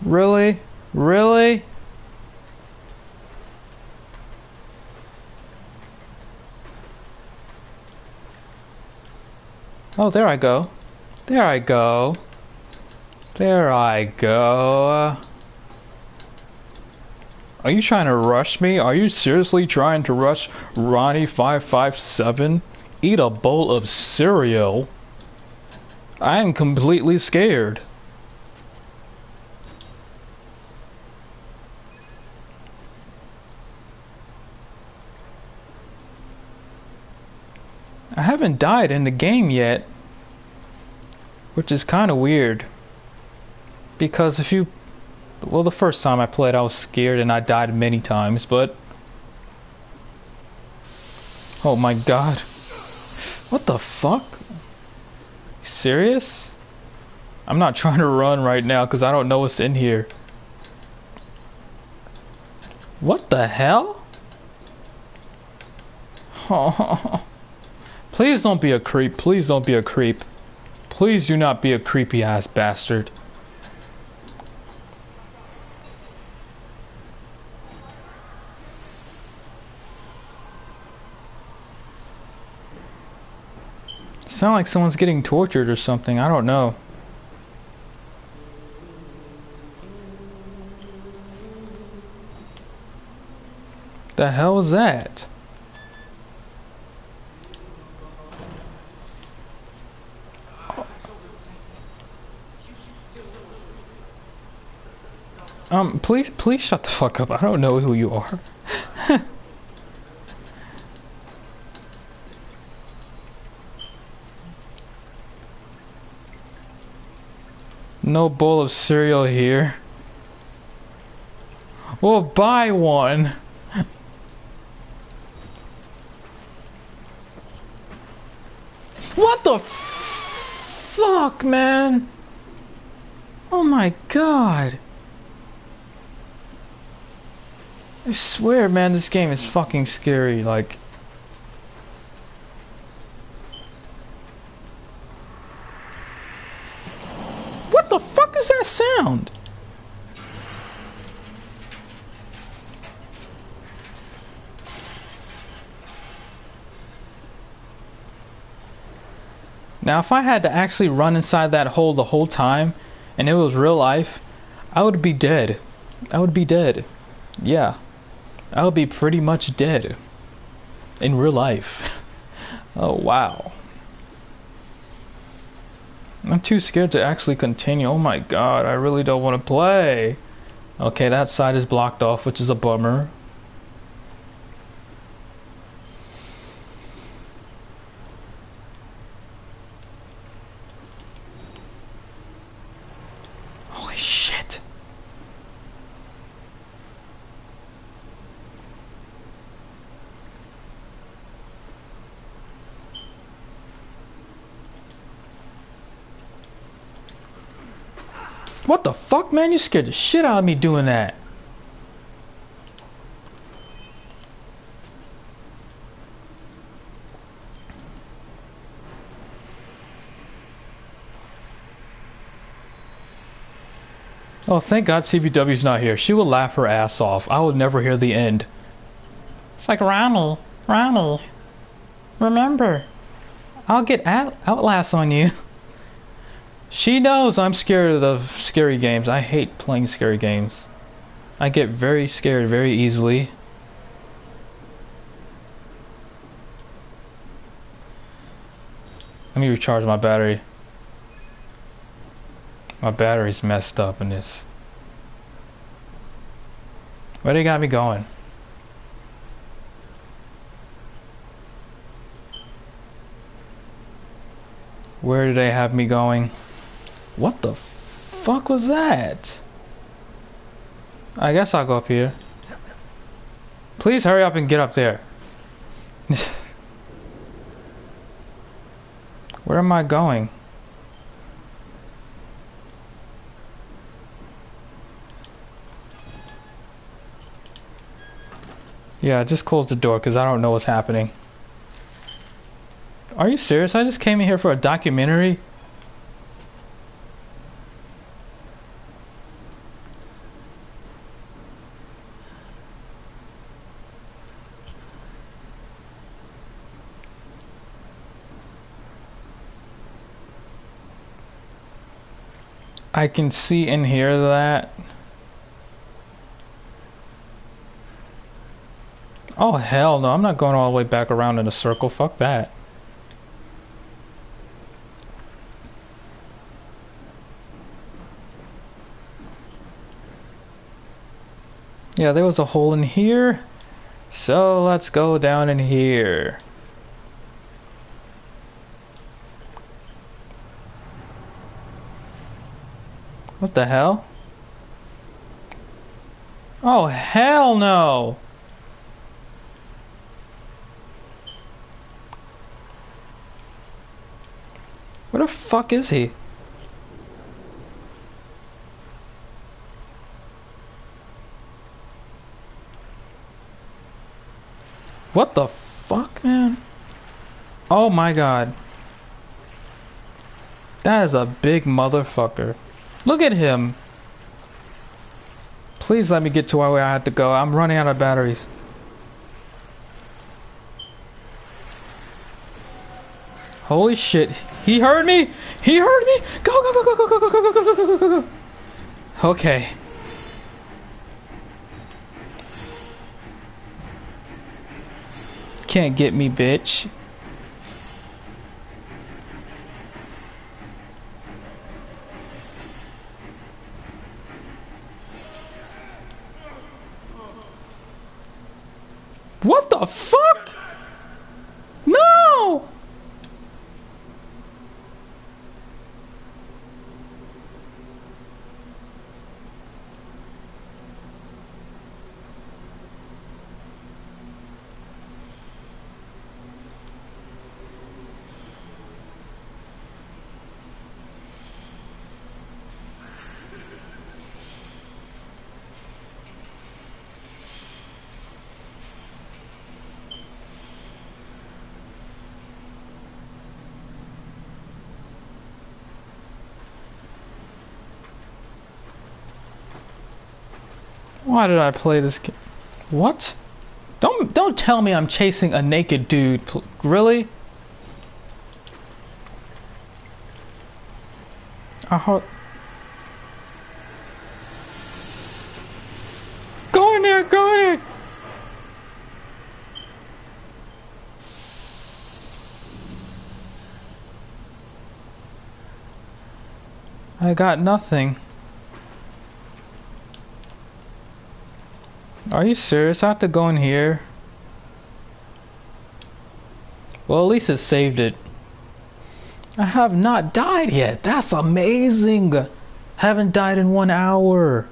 [SPEAKER 1] Really? Really? Oh, there I go. There I go. There I go. Are you trying to rush me? Are you seriously trying to rush Ronnie557? Eat a bowl of cereal? I am completely scared. I haven't died in the game yet. Which is kind of weird. Because if you... Well, the first time I played, I was scared and I died many times, but... Oh my god. What the fuck? serious? I'm not [laughs] trying to run right now because I don't know what's in here. What the hell? Oh. [laughs] [laughs] Please don't be a creep. Please don't be a creep. Please do not be a creepy ass bastard. Sound like someone's getting tortured or something. I don't know. The hell is that? Um, please, please shut the fuck up. I don't know who you are. [laughs] no bowl of cereal here. Well, buy one. What the fuck, man? Oh my god. I swear, man, this game is fucking scary, like... What the fuck is that sound? Now, if I had to actually run inside that hole the whole time, and it was real life, I would be dead. I would be dead. Yeah. I'll be pretty much dead in real life. [laughs] oh, wow. I'm too scared to actually continue. Oh my god, I really don't want to play. Okay, that side is blocked off, which is a bummer. You scared the shit out of me doing that. Oh, thank God CVW's not here. She will laugh her ass off. I will never hear the end. It's like, Ronnie, Ronnie, remember, I'll get Out Outlast on you. [laughs] She knows I'm scared of scary games. I hate playing scary games. I get very scared very easily. Let me recharge my battery. My battery's messed up in this. Where they got me going? Where do they have me going? What the fuck was that? I guess I'll go up here. Please hurry up and get up there. [laughs] Where am I going? Yeah, I just close the door because I don't know what's happening. Are you serious? I just came in here for a documentary? I can see and hear that. Oh hell no, I'm not going all the way back around in a circle, fuck that. Yeah, there was a hole in here. So let's go down in here. What the hell? Oh, hell no! Where the fuck is he? What the fuck, man? Oh my god. That is a big motherfucker. Look at him. Please let me get to where I have to go. I'm running out of batteries. Holy shit. He heard me! He heard me! Go, go, go, go, go, go, go, go, go, go, go, go, go. Okay. Can't get me, bitch. off. Why did I play this game? What? Don't don't tell me I'm chasing a naked dude. Really? Uh Go in there, go in there. I got nothing. Are you serious? I have to go in here? Well, at least it saved it. I have not died yet. That's amazing. Haven't died in one hour.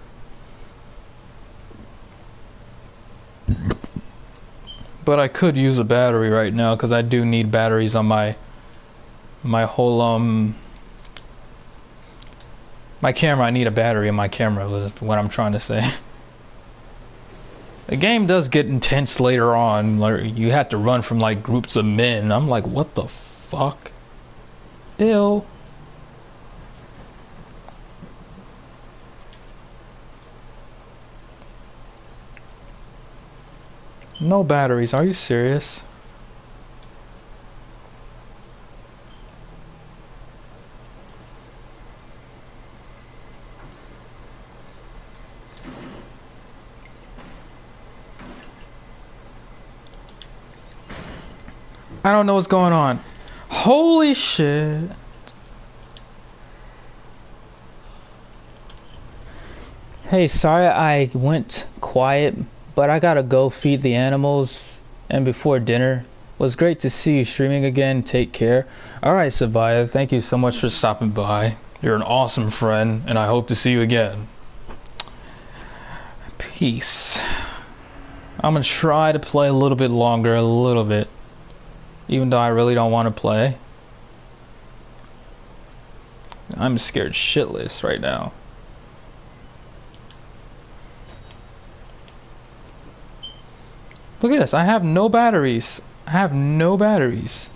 [SPEAKER 1] But I could use a battery right now because I do need batteries on my my whole um My camera, I need a battery in my camera, was what I'm trying to say. [laughs] The game does get intense later on. Like, you have to run from like groups of men. I'm like, what the fuck? Ew. No batteries, are you serious? Don't know what's going on. Holy shit. Hey, sorry I went quiet, but I gotta go feed the animals and before dinner. Was great to see you streaming again. Take care. Alright, Savaya, thank you so much for stopping by. You're an awesome friend, and I hope to see you again. Peace. I'm gonna try to play a little bit longer, a little bit. Even though I really don't want to play. I'm scared shitless right now. Look at this. I have no batteries. I have no batteries.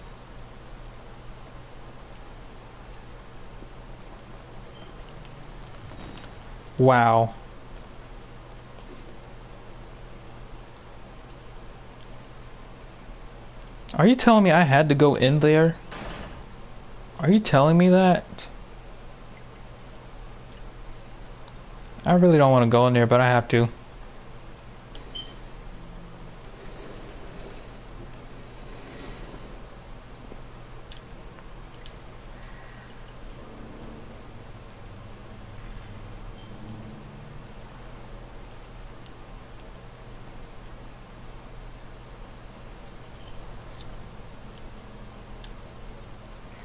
[SPEAKER 1] Wow. Are you telling me I had to go in there? Are you telling me that? I really don't want to go in there, but I have to.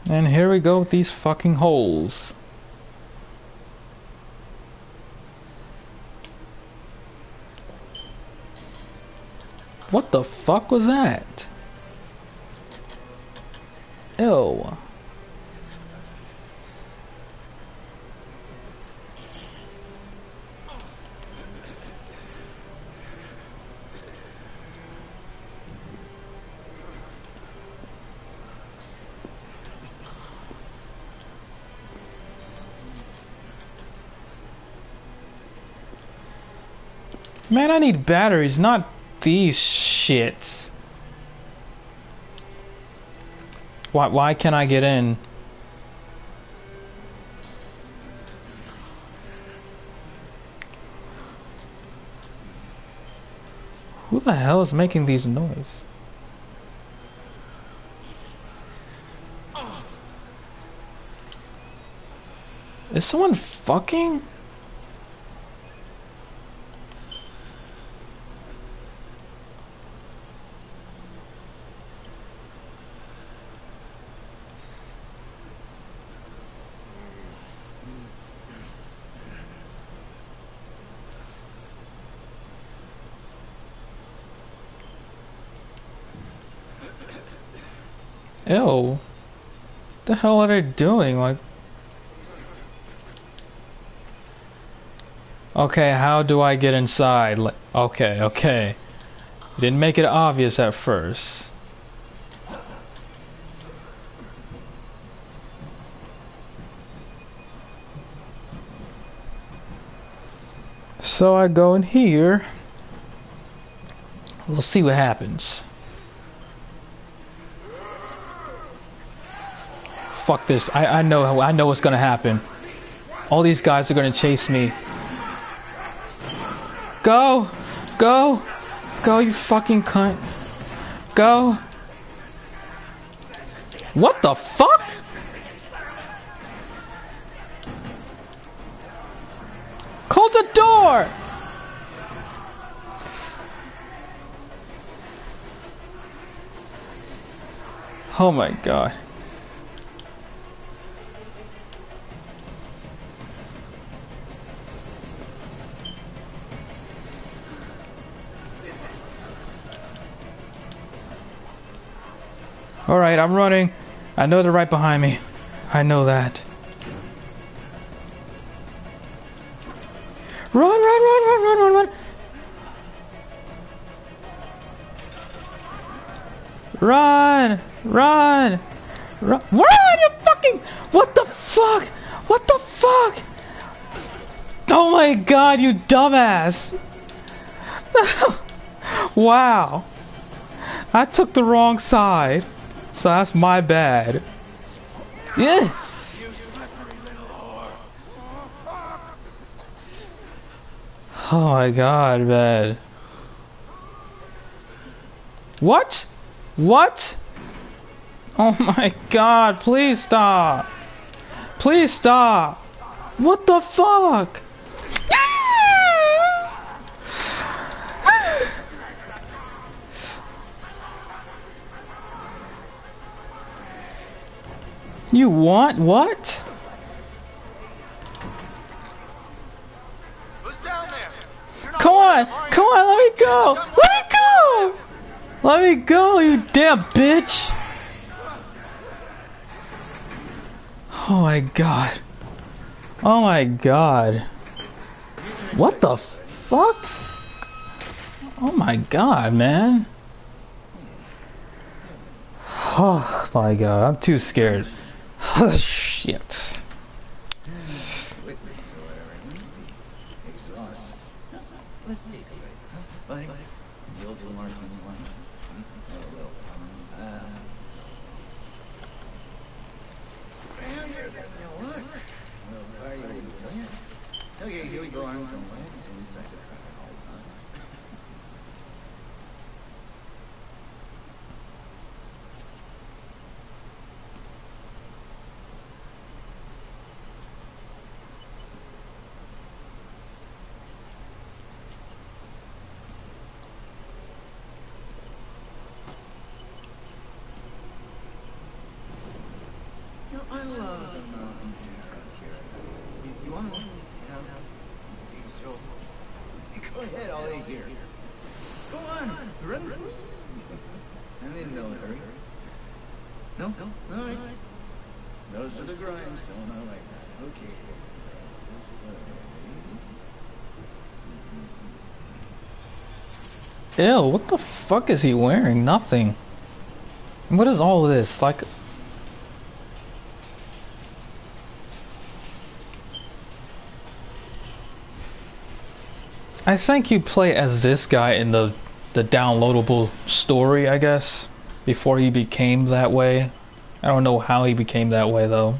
[SPEAKER 1] And here go with these fucking holes. What the fuck was that? Ew. Man, I need batteries, not these shits. Why, why can't I get in? Who the hell is making these noise? Is someone fucking? Ew. What the hell are they doing? Like... Okay, how do I get inside? Like, okay, okay. didn't make it obvious at first. So I go in here. We'll see what happens. Fuck this. I, I know I know what's gonna happen. All these guys are gonna chase me. Go! Go! Go, you fucking cunt. Go! What the fuck? Close the door! Oh my god. Alright, I'm running. I know they're right behind me. I know that. Run, run, run, run, run, run, run! Run! Run! Run! Run! You fucking! What the fuck? What the fuck? Oh my god, you dumbass! [laughs] wow! I took the wrong side. So that's my bad. Yeah. Oh my god, man. What? What? Oh my god, please stop. Please stop. What the fuck? You want what? Come on! Come on, let me go! Let me go! Let me go, you damn bitch! Oh my god. Oh my god. What the fuck? Oh my god, man. [sighs] Oh my god, I'm too scared. Oh shit.
[SPEAKER 2] Okay, here we go. You know, I love the mountain air up here. You, you want to, you know, take a stroll? Go ahead, I'll lay here. Go on, run free. I'm in no hurry. No? No? All right. Nose to the grindstone, I like that. Okay. This way.
[SPEAKER 1] Ew, what the fuck is he wearing? Nothing. What is all this? Like... I think you play as this guy in the the downloadable story, I guess, before he became that way. I don't know how he became that way though.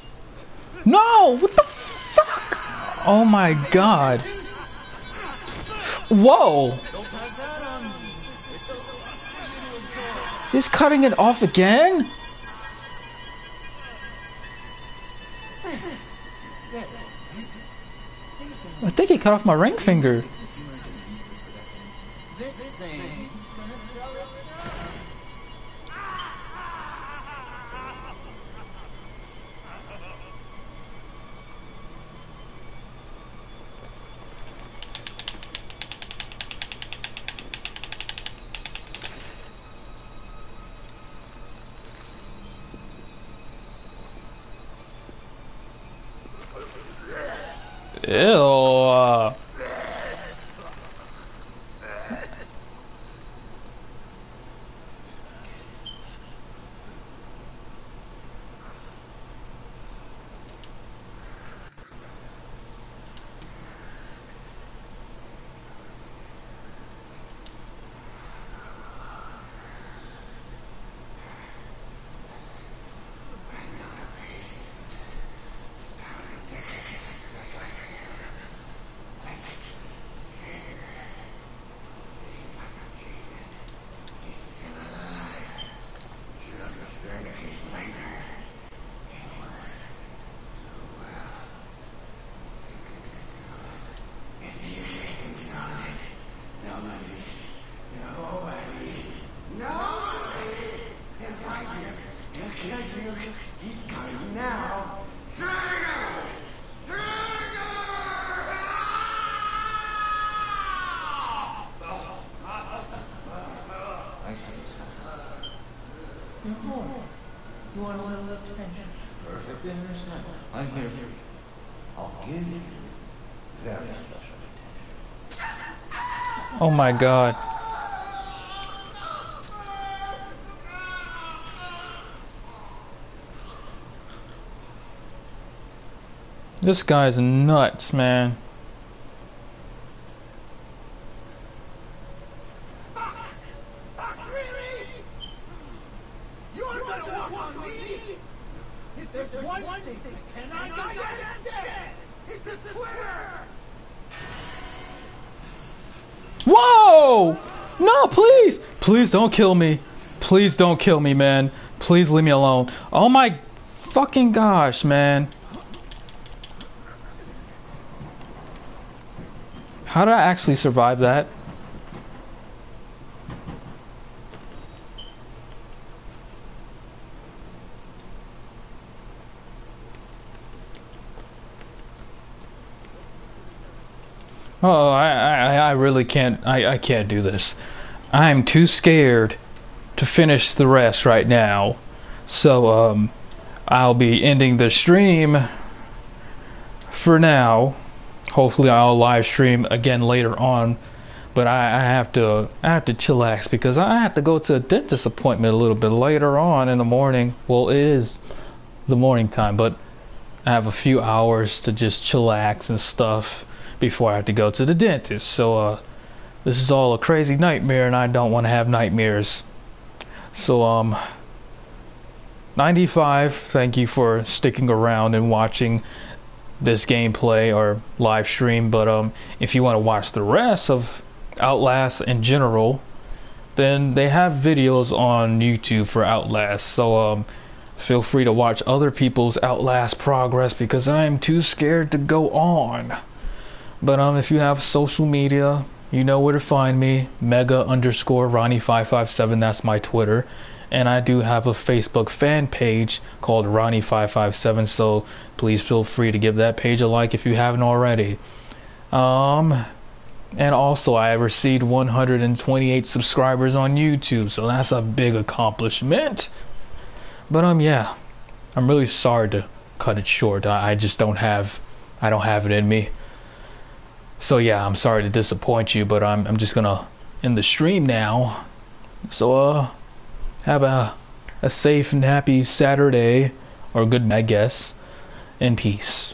[SPEAKER 2] No! What
[SPEAKER 1] the fuck? Oh my god. Whoa! He's cutting it off again? I think he cut off my ring finger. Oh my god. This guy's nuts, man.
[SPEAKER 3] Really? You're gonna walk on me? If there's one thing that cannot die dead, it's the square!
[SPEAKER 1] Whoa! No, please! Please don't kill me. Please don't kill me, man. Please leave me alone. Oh my fucking gosh, man. How did I actually survive that? Oh, I, I, I really can't. I, I can't do this. I'm too scared to finish the rest right now. So, um, I'll be ending the stream for now. Hopefully, I'll live stream again later on. But I, I have to I have to chillax because I have to go to a dentist appointment a little bit later on in the morning. Well, it is the morning time, but I have a few hours to just chillax and stuff before I have to go to the dentist. So uh, this is all a crazy nightmare, and I don't want to have nightmares. So um, 95. Thank you for sticking around and watching this gameplay or live stream. But um, if you want to watch the rest of Outlast in general, then they have videos on YouTube for Outlast. So um, feel free to watch other people's Outlast progress because I am too scared to go on. But um, if you have social media, you know where to find me. Mega underscore Ronnie557. That's my Twitter. And I do have a Facebook fan page called Ronnie557. So please feel free to give that page a like if you haven't already. Um, and also I have received 128 subscribers on YouTube. So that's a big accomplishment. But um, yeah, I'm really sorry to cut it short. I, I just don't have, I don't have it in me. So yeah, I'm sorry to disappoint you, but I'm I'm just gonna end the stream now. So uh, have a a safe and happy Saturday, or good, I guess, and peace.